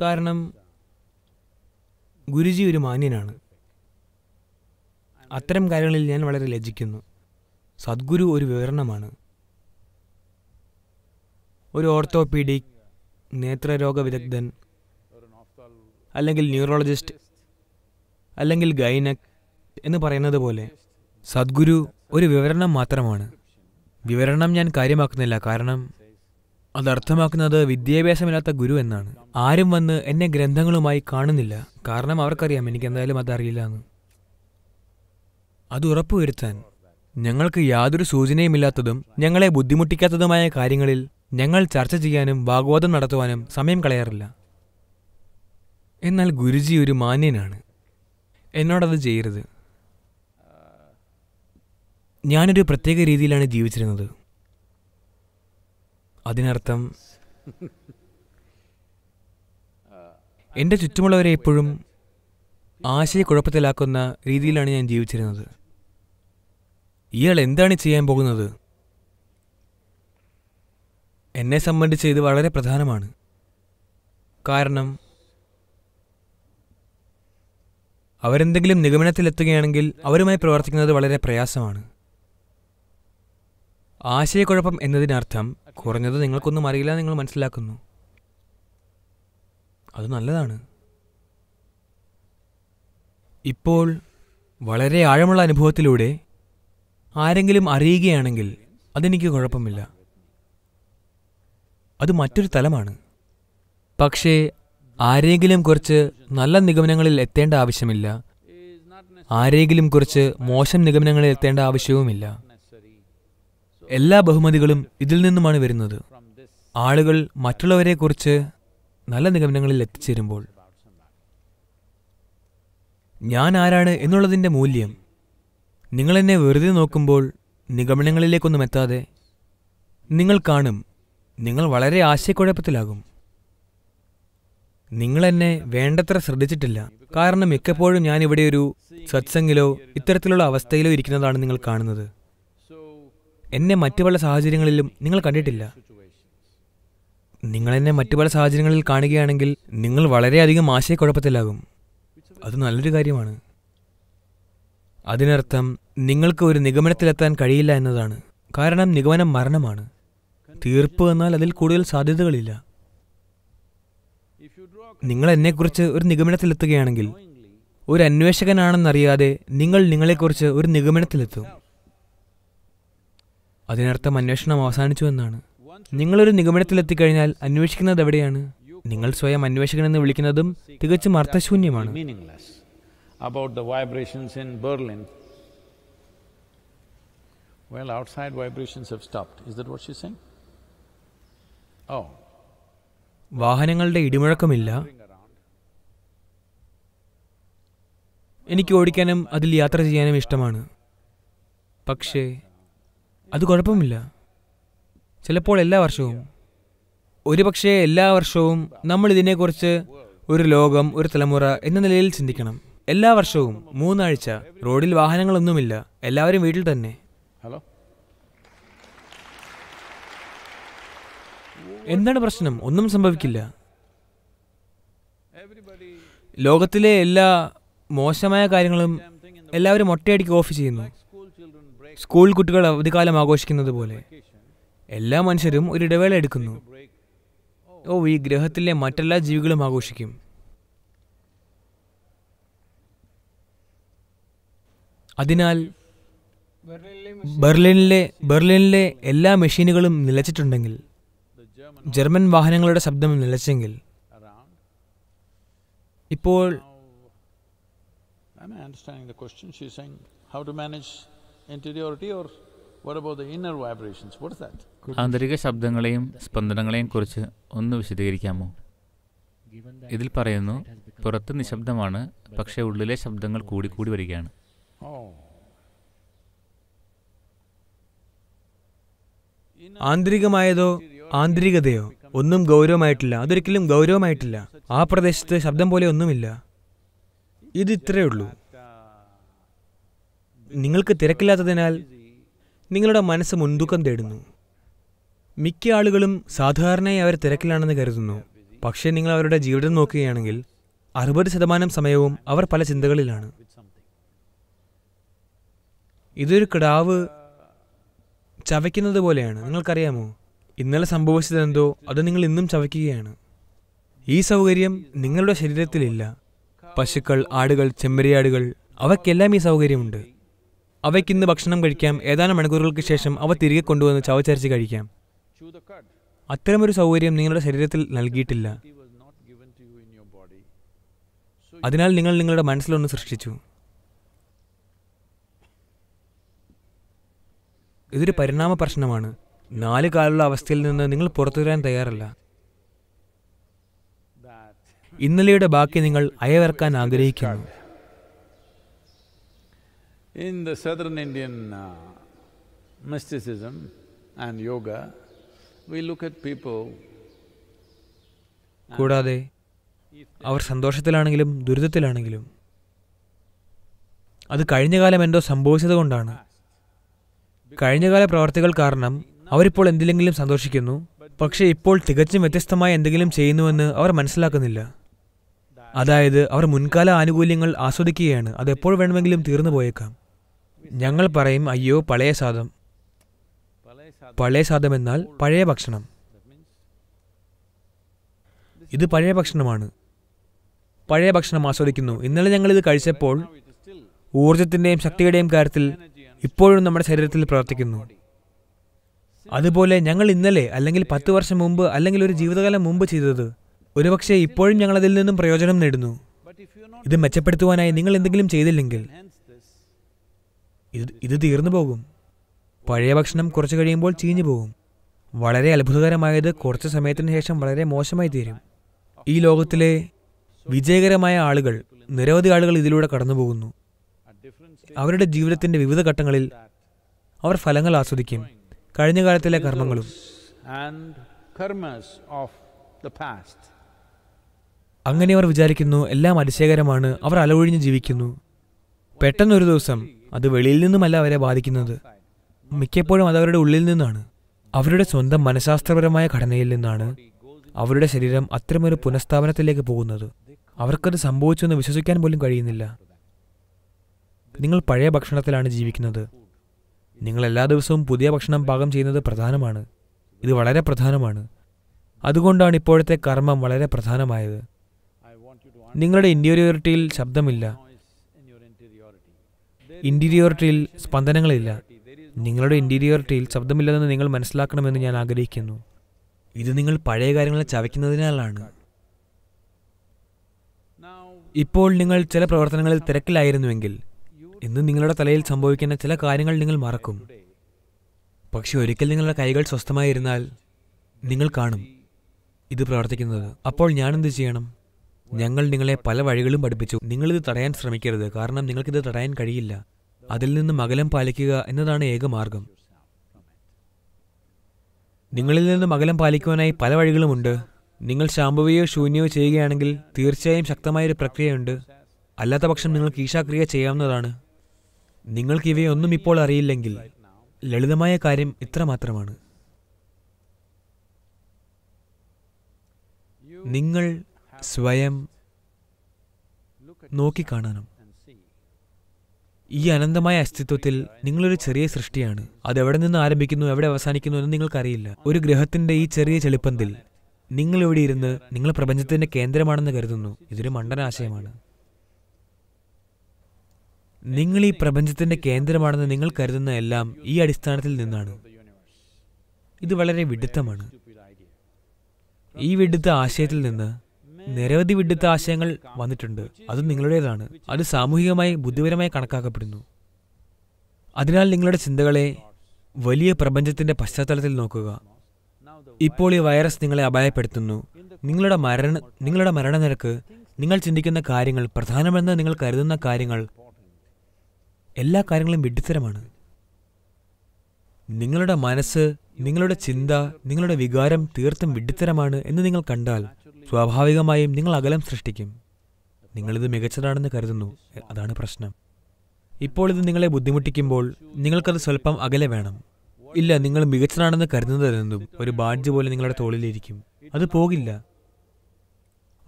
കാരണം ഗുരുജി ഒരു മാന്യനാണ്. അത്തരം കാര്യങ്ങളിൽ ഞാൻ വളരെ ലജ്ജിക്കുന്നു. സദ്ഗുരു ഒരു വിവരണമാണ്. ഒരു ഓർത്തോപീഡിക് നേത്രരോഗ വിദഗ്ധൻ അല്ലെങ്കിൽ ന്യൂറോളജിസ്റ്റ് അല്ലെങ്കിൽ ഗൈനക് എന്ന് പറയുന്നത് പോലെ സദ്ഗുരു ഒരു വിവരണം മാത്രമാണ്. വിവരണം ഞാൻ കാര്യമാക്കുന്നില്ല കാരണം അത് അർത്ഥമാക്കുന്നത് വിദ്യാഭ്യാസമില്ലാത്ത ഗുരു എന്നാണ്. ആരും വന്ന് എന്നെ ഗ്രന്ഥങ്ങളുമായി കാണുന്നില്ല. കാരണം അവർക്കറിയാം എനിക്ക് എന്തായാലും അതറിയില്ല എന്ന്. അത് ഉറപ്പുവരുത്താൻ ഞങ്ങൾക്ക് യാതൊരു സൂചനയുമില്ലാത്തതും ഞങ്ങളെ ബുദ്ധിമുട്ടിക്കാത്തതുമായ കാര്യങ്ങളിൽ ഞങ്ങൾ ചർച്ച ചെയ്യാനും വാഗ്വാദം നടത്തുവാനും സമയം കളയാറില്ല. എന്നാൽ ഗുരുജി ഒരു മാന്യനാണ്. എന്നോടത് ചെയ്യരുത്. ഞാനൊരു പ്രത്യേക രീതിയിലാണ് ജീവിച്ചിരുന്നത്. അതിനർത്ഥം എന്റെ ചുറ്റുമുള്ളവരെ എപ്പോഴും ആശയക്കുഴപ്പത്തിലാക്കുന്ന രീതിയിലാണ് ഞാൻ ജീവിച്ചിരുന്നത്. ഇയാൾ എന്താണ് ചെയ്യാൻ പോകുന്നത്? എന്നെ സംബന്ധിച്ച് ഇത് വളരെ പ്രധാനമാണ്. കാരണം അവരെന്തെങ്കിലും നിഗമനത്തിലെത്തുകയാണെങ്കിൽ അവരുമായി പ്രവർത്തിക്കുന്നത് വളരെ പ്രയാസമാണ്. ആശയക്കുഴപ്പം എന്നതിനർത്ഥം കുറഞ്ഞത് നിങ്ങൾക്കൊന്നും അറിയില്ല നിങ്ങൾ മനസ്സിലാക്കുന്നു. അത് നല്ലതാണ്. ഇപ്പോൾ വളരെ ആഴമുള്ള അനുഭവത്തിലൂടെ ആരെങ്കിലും അറിയുകയാണെങ്കിൽ അതെനിക്ക് കുഴപ്പമില്ല. അത് മറ്റൊരു തലമാണ്. പക്ഷേ ആരെങ്കിലും കുറച്ച് നല്ല നിഗമനങ്ങളിൽ എത്തേണ്ട ആവശ്യമില്ല. ആരെങ്കിലും കുറച്ച് മോശം നിഗമനങ്ങളിൽ എത്തേണ്ട ആവശ്യവുമില്ല. എല്ലാ ബഹുമതികളും ഇതിൽ നിന്നുമാണ് വരുന്നത്. ആളുകൾ മറ്റുള്ളവരെക്കുറിച്ച് നല്ല നിഗമനങ്ങളിൽ എത്തിച്ചേരുമ്പോൾ. ഞാൻ ആരാണ് എന്നുള്ളതിന്റെ മൂല്യം. നിങ്ങൾ എന്നെ വെറുതെ നോക്കുമ്പോൾ നിഗമനങ്ങളിലേക്കൊന്നും എത്താതെ നിങ്ങൾ കാണും. നിങ്ങൾ വളരെ ആശയക്കുഴപ്പത്തിലാകും. നിങ്ങൾ എന്നെ വേണ്ടത്ര ശ്രദ്ധിച്ചിട്ടില്ല. കാരണം മിക്കപ്പോഴും ഞാൻ ഇവിടെ ഒരു സത്സംഗിലോ ഇത്തരത്തിലുള്ള അവസ്ഥയിലോ ഇരിക്കുന്നതാണ് നിങ്ങൾ കാണുന്നത്. എന്നെ മറ്റു പല സാഹചര്യങ്ങളിലും നിങ്ങൾ കണ്ടിട്ടില്ല. നിങ്ങൾ എന്നെ മറ്റു പല സാഹചര്യങ്ങളിൽ കാണുകയാണെങ്കിൽ നിങ്ങൾ വളരെയധികം ആശയക്കുഴപ്പത്തിലാകും. അത് നല്ലൊരു കാര്യമാണ്. അതിനർത്ഥം നിങ്ങൾക്ക് ഒരു നിഗമനത്തിലെത്താൻ കഴിയില്ല എന്നതാണ്. കാരണം നിഗമനം മരണമാണ്. തീർപ്പ് എന്നാൽ അതിൽ കൂടുതൽ സാധ്യതകളില്ല. നിങ്ങൾ എന്നെക്കുറിച്ച് ഒരു നിഗമനത്തിലെത്തുകയാണെങ്കിൽ ഒരു അന്വേഷകനാണെന്നറിയാതെ നിങ്ങൾ നിങ്ങളെക്കുറിച്ച് ഒരു നിഗമനത്തിലെത്തും അതിനർത്ഥം അന്വേഷണം അവസാനിച്ചു എന്നാണ് നിങ്ങളൊരു നിഗമനത്തിലെത്തിക്കഴിഞ്ഞാൽ അന്വേഷിക്കുന്നത് എവിടെയാണ് നിങ്ങൾ സ്വയം അന്വേഷകൻ എന്ന് വിളിക്കുന്നതും തികച്ചും അർത്ഥശൂന്യമാണ്. About the vibrations in Berlin. Well, outside vibrations have stopped. Is that what she's saying? Oh, വാഹനങ്ങളുടെ ഇടിമുഴക്കമില്ല. എനിക്ക് ഓടിക്കാനും അതിൽ യാത്ര ചെയ്യാനും ഇഷ്ടമാണ്. പക്ഷേ അത് കുഴപ്പമില്ല. ചിലപ്പോൾ എല്ലാ വർഷവും. ഒരുപക്ഷെ എല്ലാ വർഷവും നമ്മൾ ഇതിനെക്കുറിച്ച് ഒരു ലോകം ഒരു തലമുറ എന്ന നിലയിൽ ചിന്തിക്കണം. എല്ലാ വർഷവും മൂന്നാഴ്ച റോഡിൽ വാഹനങ്ങളൊന്നുമില്ല. എല്ലാവരും വീട്ടിൽ തന്നെ. hello? എന്താണ് പ്രശ്നം? ഒന്നും സംഭവിക്കില്ല. ലോകത്തിലെ എല്ലാ മോശമായ കാര്യങ്ങളും എല്ലാവരും ഒറ്റയടിക്ക് ഓഫ് ചെയ്യുന്നു. സ്കൂൾ കുട്ടികൾ അവധിക്കാലം ആഘോഷിക്കുന്നത് പോലെ. എല്ലാ മനുഷ്യരും ഒരു ഇടവേള എടുക്കുന്നു. ഓ ഈ ഗ്രഹത്തിലെ മറ്റെല്ലാ ജീവികളും ആഘോഷിക്കും. അതിനാൽ ബെർലിനിലെ ബെർലിനിലെ എല്ലാ മെഷീനുകളും നിലച്ചിട്ടുണ്ടെങ്കിൽ ജർമ്മൻ വാഹനങ്ങളുടെ ശബ്ദം നിലച്ചെങ്കിൽ. ഇപ്പോൾ? ആന്തരിക ശബ്ദങ്ങളെയും സ്പന്ദനങ്ങളെയും കുറിച്ച് ഒന്ന് വിശദീകരിക്കാമോ ഇതിൽ പറയുന്നു പുറത്ത് നിശബ്ദമാണ് പക്ഷേ ഉള്ളിലെ ശബ്ദങ്ങൾ കൂടിക്കൂടി വരികയാണ്. ആന്തരികമായതോ ആന്തരികതയോ ഒന്നും ഗൗരവമായിട്ടില്ല. അതൊരിക്കലും ഗൗരവമായിട്ടില്ല. ആ പ്രദേശത്ത് ശബ്ദം പോലെ ഒന്നുമില്ല. ഇത് ഇത്രയേ ഉള്ളൂ. നിങ്ങൾക്ക് തിരക്കില്ലാത്തതിനാൽ നിങ്ങളുടെ മനസ്സ് മുൻതൂക്കം തേടുന്നു. മിക്ക ആളുകളും സാധാരണയായി അവർ തിരക്കിലാണെന്ന് കരുതുന്നു. പക്ഷേ നിങ്ങൾ അവരുടെ ജീവിതം നോക്കുകയാണെങ്കിൽ അറുപത് ശതമാനം സമയവും അവർ പല ചിന്തകളിലാണ്. ഇതൊരു കിടാവ് ചവയ്ക്കുന്നത് പോലെയാണ്. നിങ്ങൾക്കറിയാമോ? ഇന്നലെ സംഭവിച്ചതെന്തോ അത് നിങ്ങൾ ഇന്നും ചവയ്ക്കുകയാണ്. ഈ സൗകര്യം നിങ്ങളുടെ ശരീരത്തിലില്ല. പശുക്കൾ ആടുകൾ ചെമ്മരിയാടുകൾ അവയ്ക്കെല്ലാം ഈ സൗകര്യമുണ്ട്. അവയ്ക്കിന്ന് ഭക്ഷണം കഴിക്കാം. ഏതാനും മണിക്കൂറുകൾക്ക് ശേഷം അവ തിരികെ കൊണ്ടുവന്ന് ചവച്ചരച്ച് കഴിക്കാം. അത്തരമൊരു സൗകര്യം നിങ്ങളുടെ ശരീരത്തിൽ നൽകിയിട്ടില്ല. അതിനാൽ നിങ്ങൾ നിങ്ങളുടെ മനസ്സിലൊന്ന് സൃഷ്ടിച്ചു. ഇതൊരു പരിണാമ പ്രശ്നമാണ്. നാല് കാലുള്ള അവസ്ഥയിൽ നിന്ന് നിങ്ങൾ പുറത്തു വരാൻ തയ്യാറല്ല. ഇന്നലെയുടെ ബാക്കി നിങ്ങൾ അയവിറക്കാൻ ആഗ്രഹിക്കുന്നു. In the southern Indian uh, mysticism and yoga, we look at people കൂടാതെ അവർ സന്തോഷത്തിലാണെങ്കിലും ദുരിതത്തിലാണെങ്കിലും അത് കഴിഞ്ഞകാലം എന്തോ സംഭവിച്ചതുകൊണ്ടാണ് കഴിഞ്ഞകാല പ്രവർത്തികൾ കാരണം അവരിപ്പോൾ എന്തിലെങ്കിലും സന്തോഷിക്കുന്നു പക്ഷേ ഇപ്പോൾ തികച്ചും വ്യത്യസ്തമായ എന്തെങ്കിലും ചെയ്യുന്നുവെന്ന് അവർ മനസ്സിലാക്കുന്നില്ല. അതായത് അവർ മുൻകാല ആനുകൂല്യങ്ങൾ ആസ്വദിക്കുകയാണ് അത് എപ്പോൾ വേണമെങ്കിലും തീർന്നു പോയേക്കാം. ഞങ്ങൾ പറയും അയ്യോ പഴയ സാദം പഴയ സാദം എന്നാൽ പഴയ ഭക്ഷണം. ഇത് പഴയ ഭക്ഷണമാണ്. പഴയ ഭക്ഷണം ആസ്വദിക്കുന്നു. ഇന്നലെ ഞങ്ങൾ ഇത് കഴിച്ചപ്പോൾ ഊർജത്തിന്റെയും ശക്തിയുടെയും കാര്യത്തിൽ ഇപ്പോഴും നമ്മുടെ ശരീരത്തിൽ പ്രവർത്തിക്കുന്നു. അതുപോലെ ഞങ്ങൾ ഇന്നലെ അല്ലെങ്കിൽ പത്ത് വർഷം മുമ്പ് അല്ലെങ്കിൽ ഒരു ജീവിതകാലം മുമ്പ് ചെയ്തത്. ഒരുപക്ഷെ ഇപ്പോഴും ഞങ്ങൾ അതിൽ നിന്നും പ്രയോജനം നേടുന്നു. ഇത് മെച്ചപ്പെടുത്തുവാനായി നിങ്ങൾ എന്തെങ്കിലും ചെയ്തില്ലെങ്കിൽ ഇത് ഇത് തീർന്നു പോകും. പഴയ ഭക്ഷണം കുറച്ച് കഴിയുമ്പോൾ ചീഞ്ഞു പോകും. വളരെ അത്ഭുതകരമായത് കുറച്ച് സമയത്തിന് ശേഷം വളരെ മോശമായി തീരും. ഈ ലോകത്തിലെ വിജയകരമായ ആളുകൾ നിരവധി ആളുകൾ ഇതിലൂടെ കടന്നുപോകുന്നു അവരുടെ ജീവിതത്തിന്റെ വിവിധ ഘട്ടങ്ങളിൽ അവർ ഫലങ്ങൾ ആസ്വദിക്കും. കഴിഞ്ഞ കാലത്തിലെ കർമ്മങ്ങളും. അങ്ങനെ അവർ വിചാരിക്കുന്നു എല്ലാം അതിശയകരമാണ് അവർ അലവൊഴിഞ്ഞ് ജീവിക്കുന്നു. പെട്ടെന്നൊരു ദിവസം അത് വെളിയിൽ നിന്നുമല്ല അവരെ ബാധിക്കുന്നത്. മിക്കപ്പോഴും അത് അവരുടെ ഉള്ളിൽ നിന്നാണ്. അവരുടെ സ്വന്തം മനഃശാസ്ത്രപരമായ ഘടനയിൽ നിന്നാണ് അവരുടെ ശരീരം അത്തരമൊരു പുനഃസ്ഥാപനത്തിലേക്ക് പോകുന്നത്. അവർക്കത് സംഭവിച്ചെന്ന് വിശ്വസിക്കാൻ പോലും കഴിയുന്നില്ല. നിങ്ങൾ പഴയ ഭക്ഷണത്തിലാണ് ജീവിക്കുന്നത്. നിങ്ങൾ എല്ലാ ദിവസവും പുതിയ ഭക്ഷണം പാകം ചെയ്യുന്നത് പ്രധാനമാണ്. ഇത് വളരെ പ്രധാനമാണ്. അതുകൊണ്ടാണ് ഇപ്പോഴത്തെ കർമ്മം വളരെ പ്രധാനമായത്. നിങ്ങളുടെ ഇന്റീരിയോറിറ്റിയിൽ ശബ്ദമില്ല. ഇന്റീരിയോറിറ്റിയിൽ സ്പന്ദനങ്ങളില്ല. നിങ്ങളുടെ ഇന്റീരിയോറിറ്റിയിൽ ശബ്ദമില്ലെന്ന് നിങ്ങൾ മനസ്സിലാക്കണമെന്ന് ഞാൻ ആഗ്രഹിക്കുന്നു. ഇത് നിങ്ങൾ പഴയ കാര്യങ്ങളെ ചവയ്ക്കുന്നതിനാലാണ്. ഇപ്പോൾ നിങ്ങൾ ചില പ്രവർത്തനങ്ങളിൽ തിരക്കിലായിരുന്നുവെങ്കിൽ ഇന്ന് നിങ്ങളുടെ തലയിൽ സംഭവിക്കുന്ന ചില കാര്യങ്ങൾ നിങ്ങൾ മറക്കും. പക്ഷെ ഒരിക്കൽ നിങ്ങളുടെ കൈകൾ സ്വസ്ഥമായിരുന്നാൽ നിങ്ങൾ കാണും. ഇത് പ്രവർത്തിക്കുന്നത്. അപ്പോൾ ഞാനെന്ത് ചെയ്യണം? ഞങ്ങൾ നിങ്ങളെ പല വഴികളും പഠിപ്പിച്ചു. നിങ്ങളിത് തടയാൻ ശ്രമിക്കരുത്. കാരണം നിങ്ങൾക്കിത് തടയാൻ കഴിയില്ല. അതിൽ നിന്ന് അകലം പാലിക്കുക എന്നതാണ് ഏക മാർഗം. നിങ്ങളിൽ നിന്ന് അകലം പാലിക്കുവാനായി പല വഴികളുമുണ്ട്. നിങ്ങൾ ശാമ്പുവയോ ശൂന്യമോ ചെയ്യുകയാണെങ്കിൽ തീർച്ചയായും ശക്തമായൊരു പ്രക്രിയയുണ്ട്. അല്ലാത്ത പക്ഷം നിങ്ങൾക്ക് ഈശാക്രിയ ചെയ്യാവുന്നതാണ്. നിങ്ങൾക്ക് ഇവയൊന്നും ഇപ്പോൾ അറിയില്ലെങ്കിൽ ലളിതമായ കാര്യം ഇത്രമാത്രമാണ്. നിങ്ങൾ സ്വയം നോക്കിക്കാണണം. ഈ അനന്തമായ അസ്തിത്വത്തിൽ നിങ്ങളൊരു ചെറിയ സൃഷ്ടിയാണ്. അത് എവിടെ നിന്ന് ആരംഭിക്കുന്നു എവിടെ അവസാനിക്കുന്നു എന്ന് നിങ്ങൾക്കറിയില്ല. ഒരു ഗ്രഹത്തിന്റെ ഈ ചെറിയ ചെളിപ്പന്തിൽ നിങ്ങൾ ഇവിടെ ഇരുന്ന് നിങ്ങൾ പ്രപഞ്ചത്തിന്റെ കേന്ദ്രമാണെന്ന് കരുതുന്നു. ഇതൊരു മണ്ടനാശയമാണ്. നിങ്ങൾ ഈ പ്രപഞ്ചത്തിന്റെ കേന്ദ്രമാണെന്ന് നിങ്ങൾ കരുതുന്ന എല്ലാം ഈ അടിസ്ഥാനത്തിൽ നിന്നാണ്. ഇത് വളരെ വിഡിത്തമാണ്. ഈ വിഡിത്ത ആശയത്തിൽ നിന്ന് നിരവധി വിഡിത്ത ആശയങ്ങൾ വന്നിട്ടുണ്ട്. അത് നിങ്ങളുടേതാണ്. അത് സാമൂഹികമായി ബുദ്ധിപരമായി കണക്കാക്കപ്പെടുന്നു. അതിനാൽ നിങ്ങളുടെ ചിന്തകളെ വലിയ പ്രപഞ്ചത്തിന്റെ പശ്ചാത്തലത്തിൽ നോക്കുക. ഇപ്പോൾ ഈ വൈറസ് നിങ്ങളെ അപായപ്പെടുത്തുന്നു. നിങ്ങളുടെ മരണ നിങ്ങളുടെ മരണനിരക്ക് നിങ്ങൾ ചിന്തിക്കുന്ന കാര്യങ്ങൾ പ്രധാനമെന്ന് നിങ്ങൾ കരുതുന്ന കാര്യങ്ങൾ എല്ലാ കാര്യങ്ങളും വിഡ്ഢിത്തരമാണ്. നിങ്ങളുടെ മനസ്സ് നിങ്ങളുടെ ചിന്ത നിങ്ങളുടെ വികാരം തീർത്തും വിഡ്ഢിത്തരമാണ് എന്ന് നിങ്ങൾ കണ്ടാൽ സ്വാഭാവികമായും നിങ്ങൾ അകലം സൃഷ്ടിക്കും. നിങ്ങളിത് മികച്ചതാണെന്ന് കരുതുന്നു. അതാണ് പ്രശ്നം. ഇപ്പോൾ ഇത് നിങ്ങളെ ബുദ്ധിമുട്ടിക്കുമ്പോൾ നിങ്ങൾക്കത് സ്വല്പം അകലെ വേണം. ഇല്ല നിങ്ങൾ മികച്ചതാണെന്ന് കരുതുന്നതെന്നും ഒരു ബാഡ്ജ് പോലെ നിങ്ങളുടെ തോളിലിരിക്കും. അത് പോകില്ല.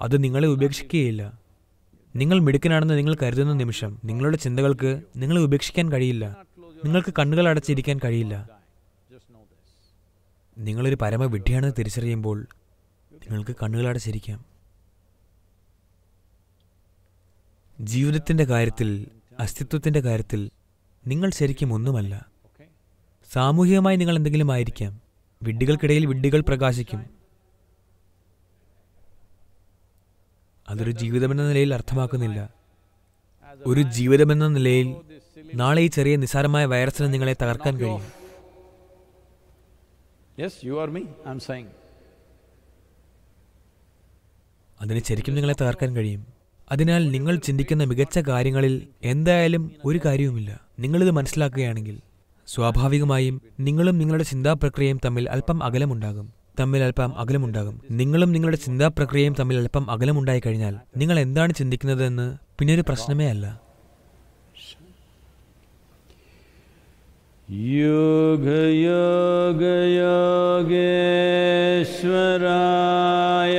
അത് നിങ്ങളെ ഉപേക്ഷിക്കുകയില്ല. നിങ്ങൾ മിടുക്കനാണെന്ന് നിങ്ങൾ കരുതുന്ന നിമിഷം നിങ്ങളുടെ ചിന്തകൾക്ക് നിങ്ങളെ ഉപേക്ഷിക്കാൻ കഴിയില്ല. നിങ്ങൾക്ക് കണ്ണുകൾ അടച്ചിരിക്കാൻ കഴിയില്ല. നിങ്ങളൊരു പരമ വിഡ്ഢിയാണെന്ന് തിരിച്ചറിയുമ്പോൾ നിങ്ങൾക്ക് കണ്ണുകൾ അടച്ചിരിക്കാം. ജീവിതത്തിന്റെ കാര്യത്തിൽ അസ്തിത്വത്തിന്റെ കാര്യത്തിൽ നിങ്ങൾ ശരിക്കും ഒന്നുമല്ല. സാമൂഹികമായി നിങ്ങൾ എന്തെങ്കിലും ആയിരിക്കാം. വിഡ്ഢികൾക്കിടയിൽ വിഡ്ഢികൾ പ്രകാശിക്കും. അതൊരു ജീവിതമെന്ന നിലയിൽ അർത്ഥമാക്കുന്നില്ല. ഒരു ജീവിതമെന്ന നിലയിൽ നാളെ ഈ ചെറിയ നിസാരമായ വൈറസിന് നിങ്ങളെ തകർക്കാൻ കഴിയും. അതിന് ശരിക്കും നിങ്ങളെ തകർക്കാൻ കഴിയും. അതിനാൽ നിങ്ങൾ ചിന്തിക്കുന്ന മികച്ച കാര്യങ്ങളിൽ എന്തായാലും ഒരു കാര്യവുമില്ല. നിങ്ങളിത് മനസ്സിലാക്കുകയാണെങ്കിൽ സ്വാഭാവികമായും നിങ്ങളും നിങ്ങളുടെ ചിന്താ പ്രക്രിയയും തമ്മിൽ അല്പം അകലമുണ്ടാകും. തമ്മിൽ അല്പം അകലമുണ്ടാകും. നിങ്ങളും നിങ്ങളുടെ ചിന്താ പ്രക്രിയയും തമ്മിൽ അല്പം അകലമുണ്ടായി കഴിഞ്ഞാൽ നിങ്ങൾ എന്താണ് ചിന്തിക്കുന്നതെന്ന് പിന്നെ ഒരു പ്രശ്നമേ അല്ല. യോഗയോഗയോഗേശ്വരായ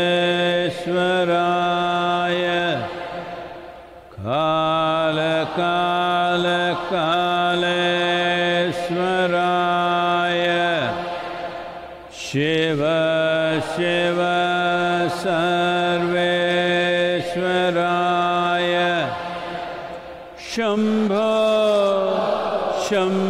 ഭൂതഭൂതഭൂതേശ്വര शम्भो शम्भो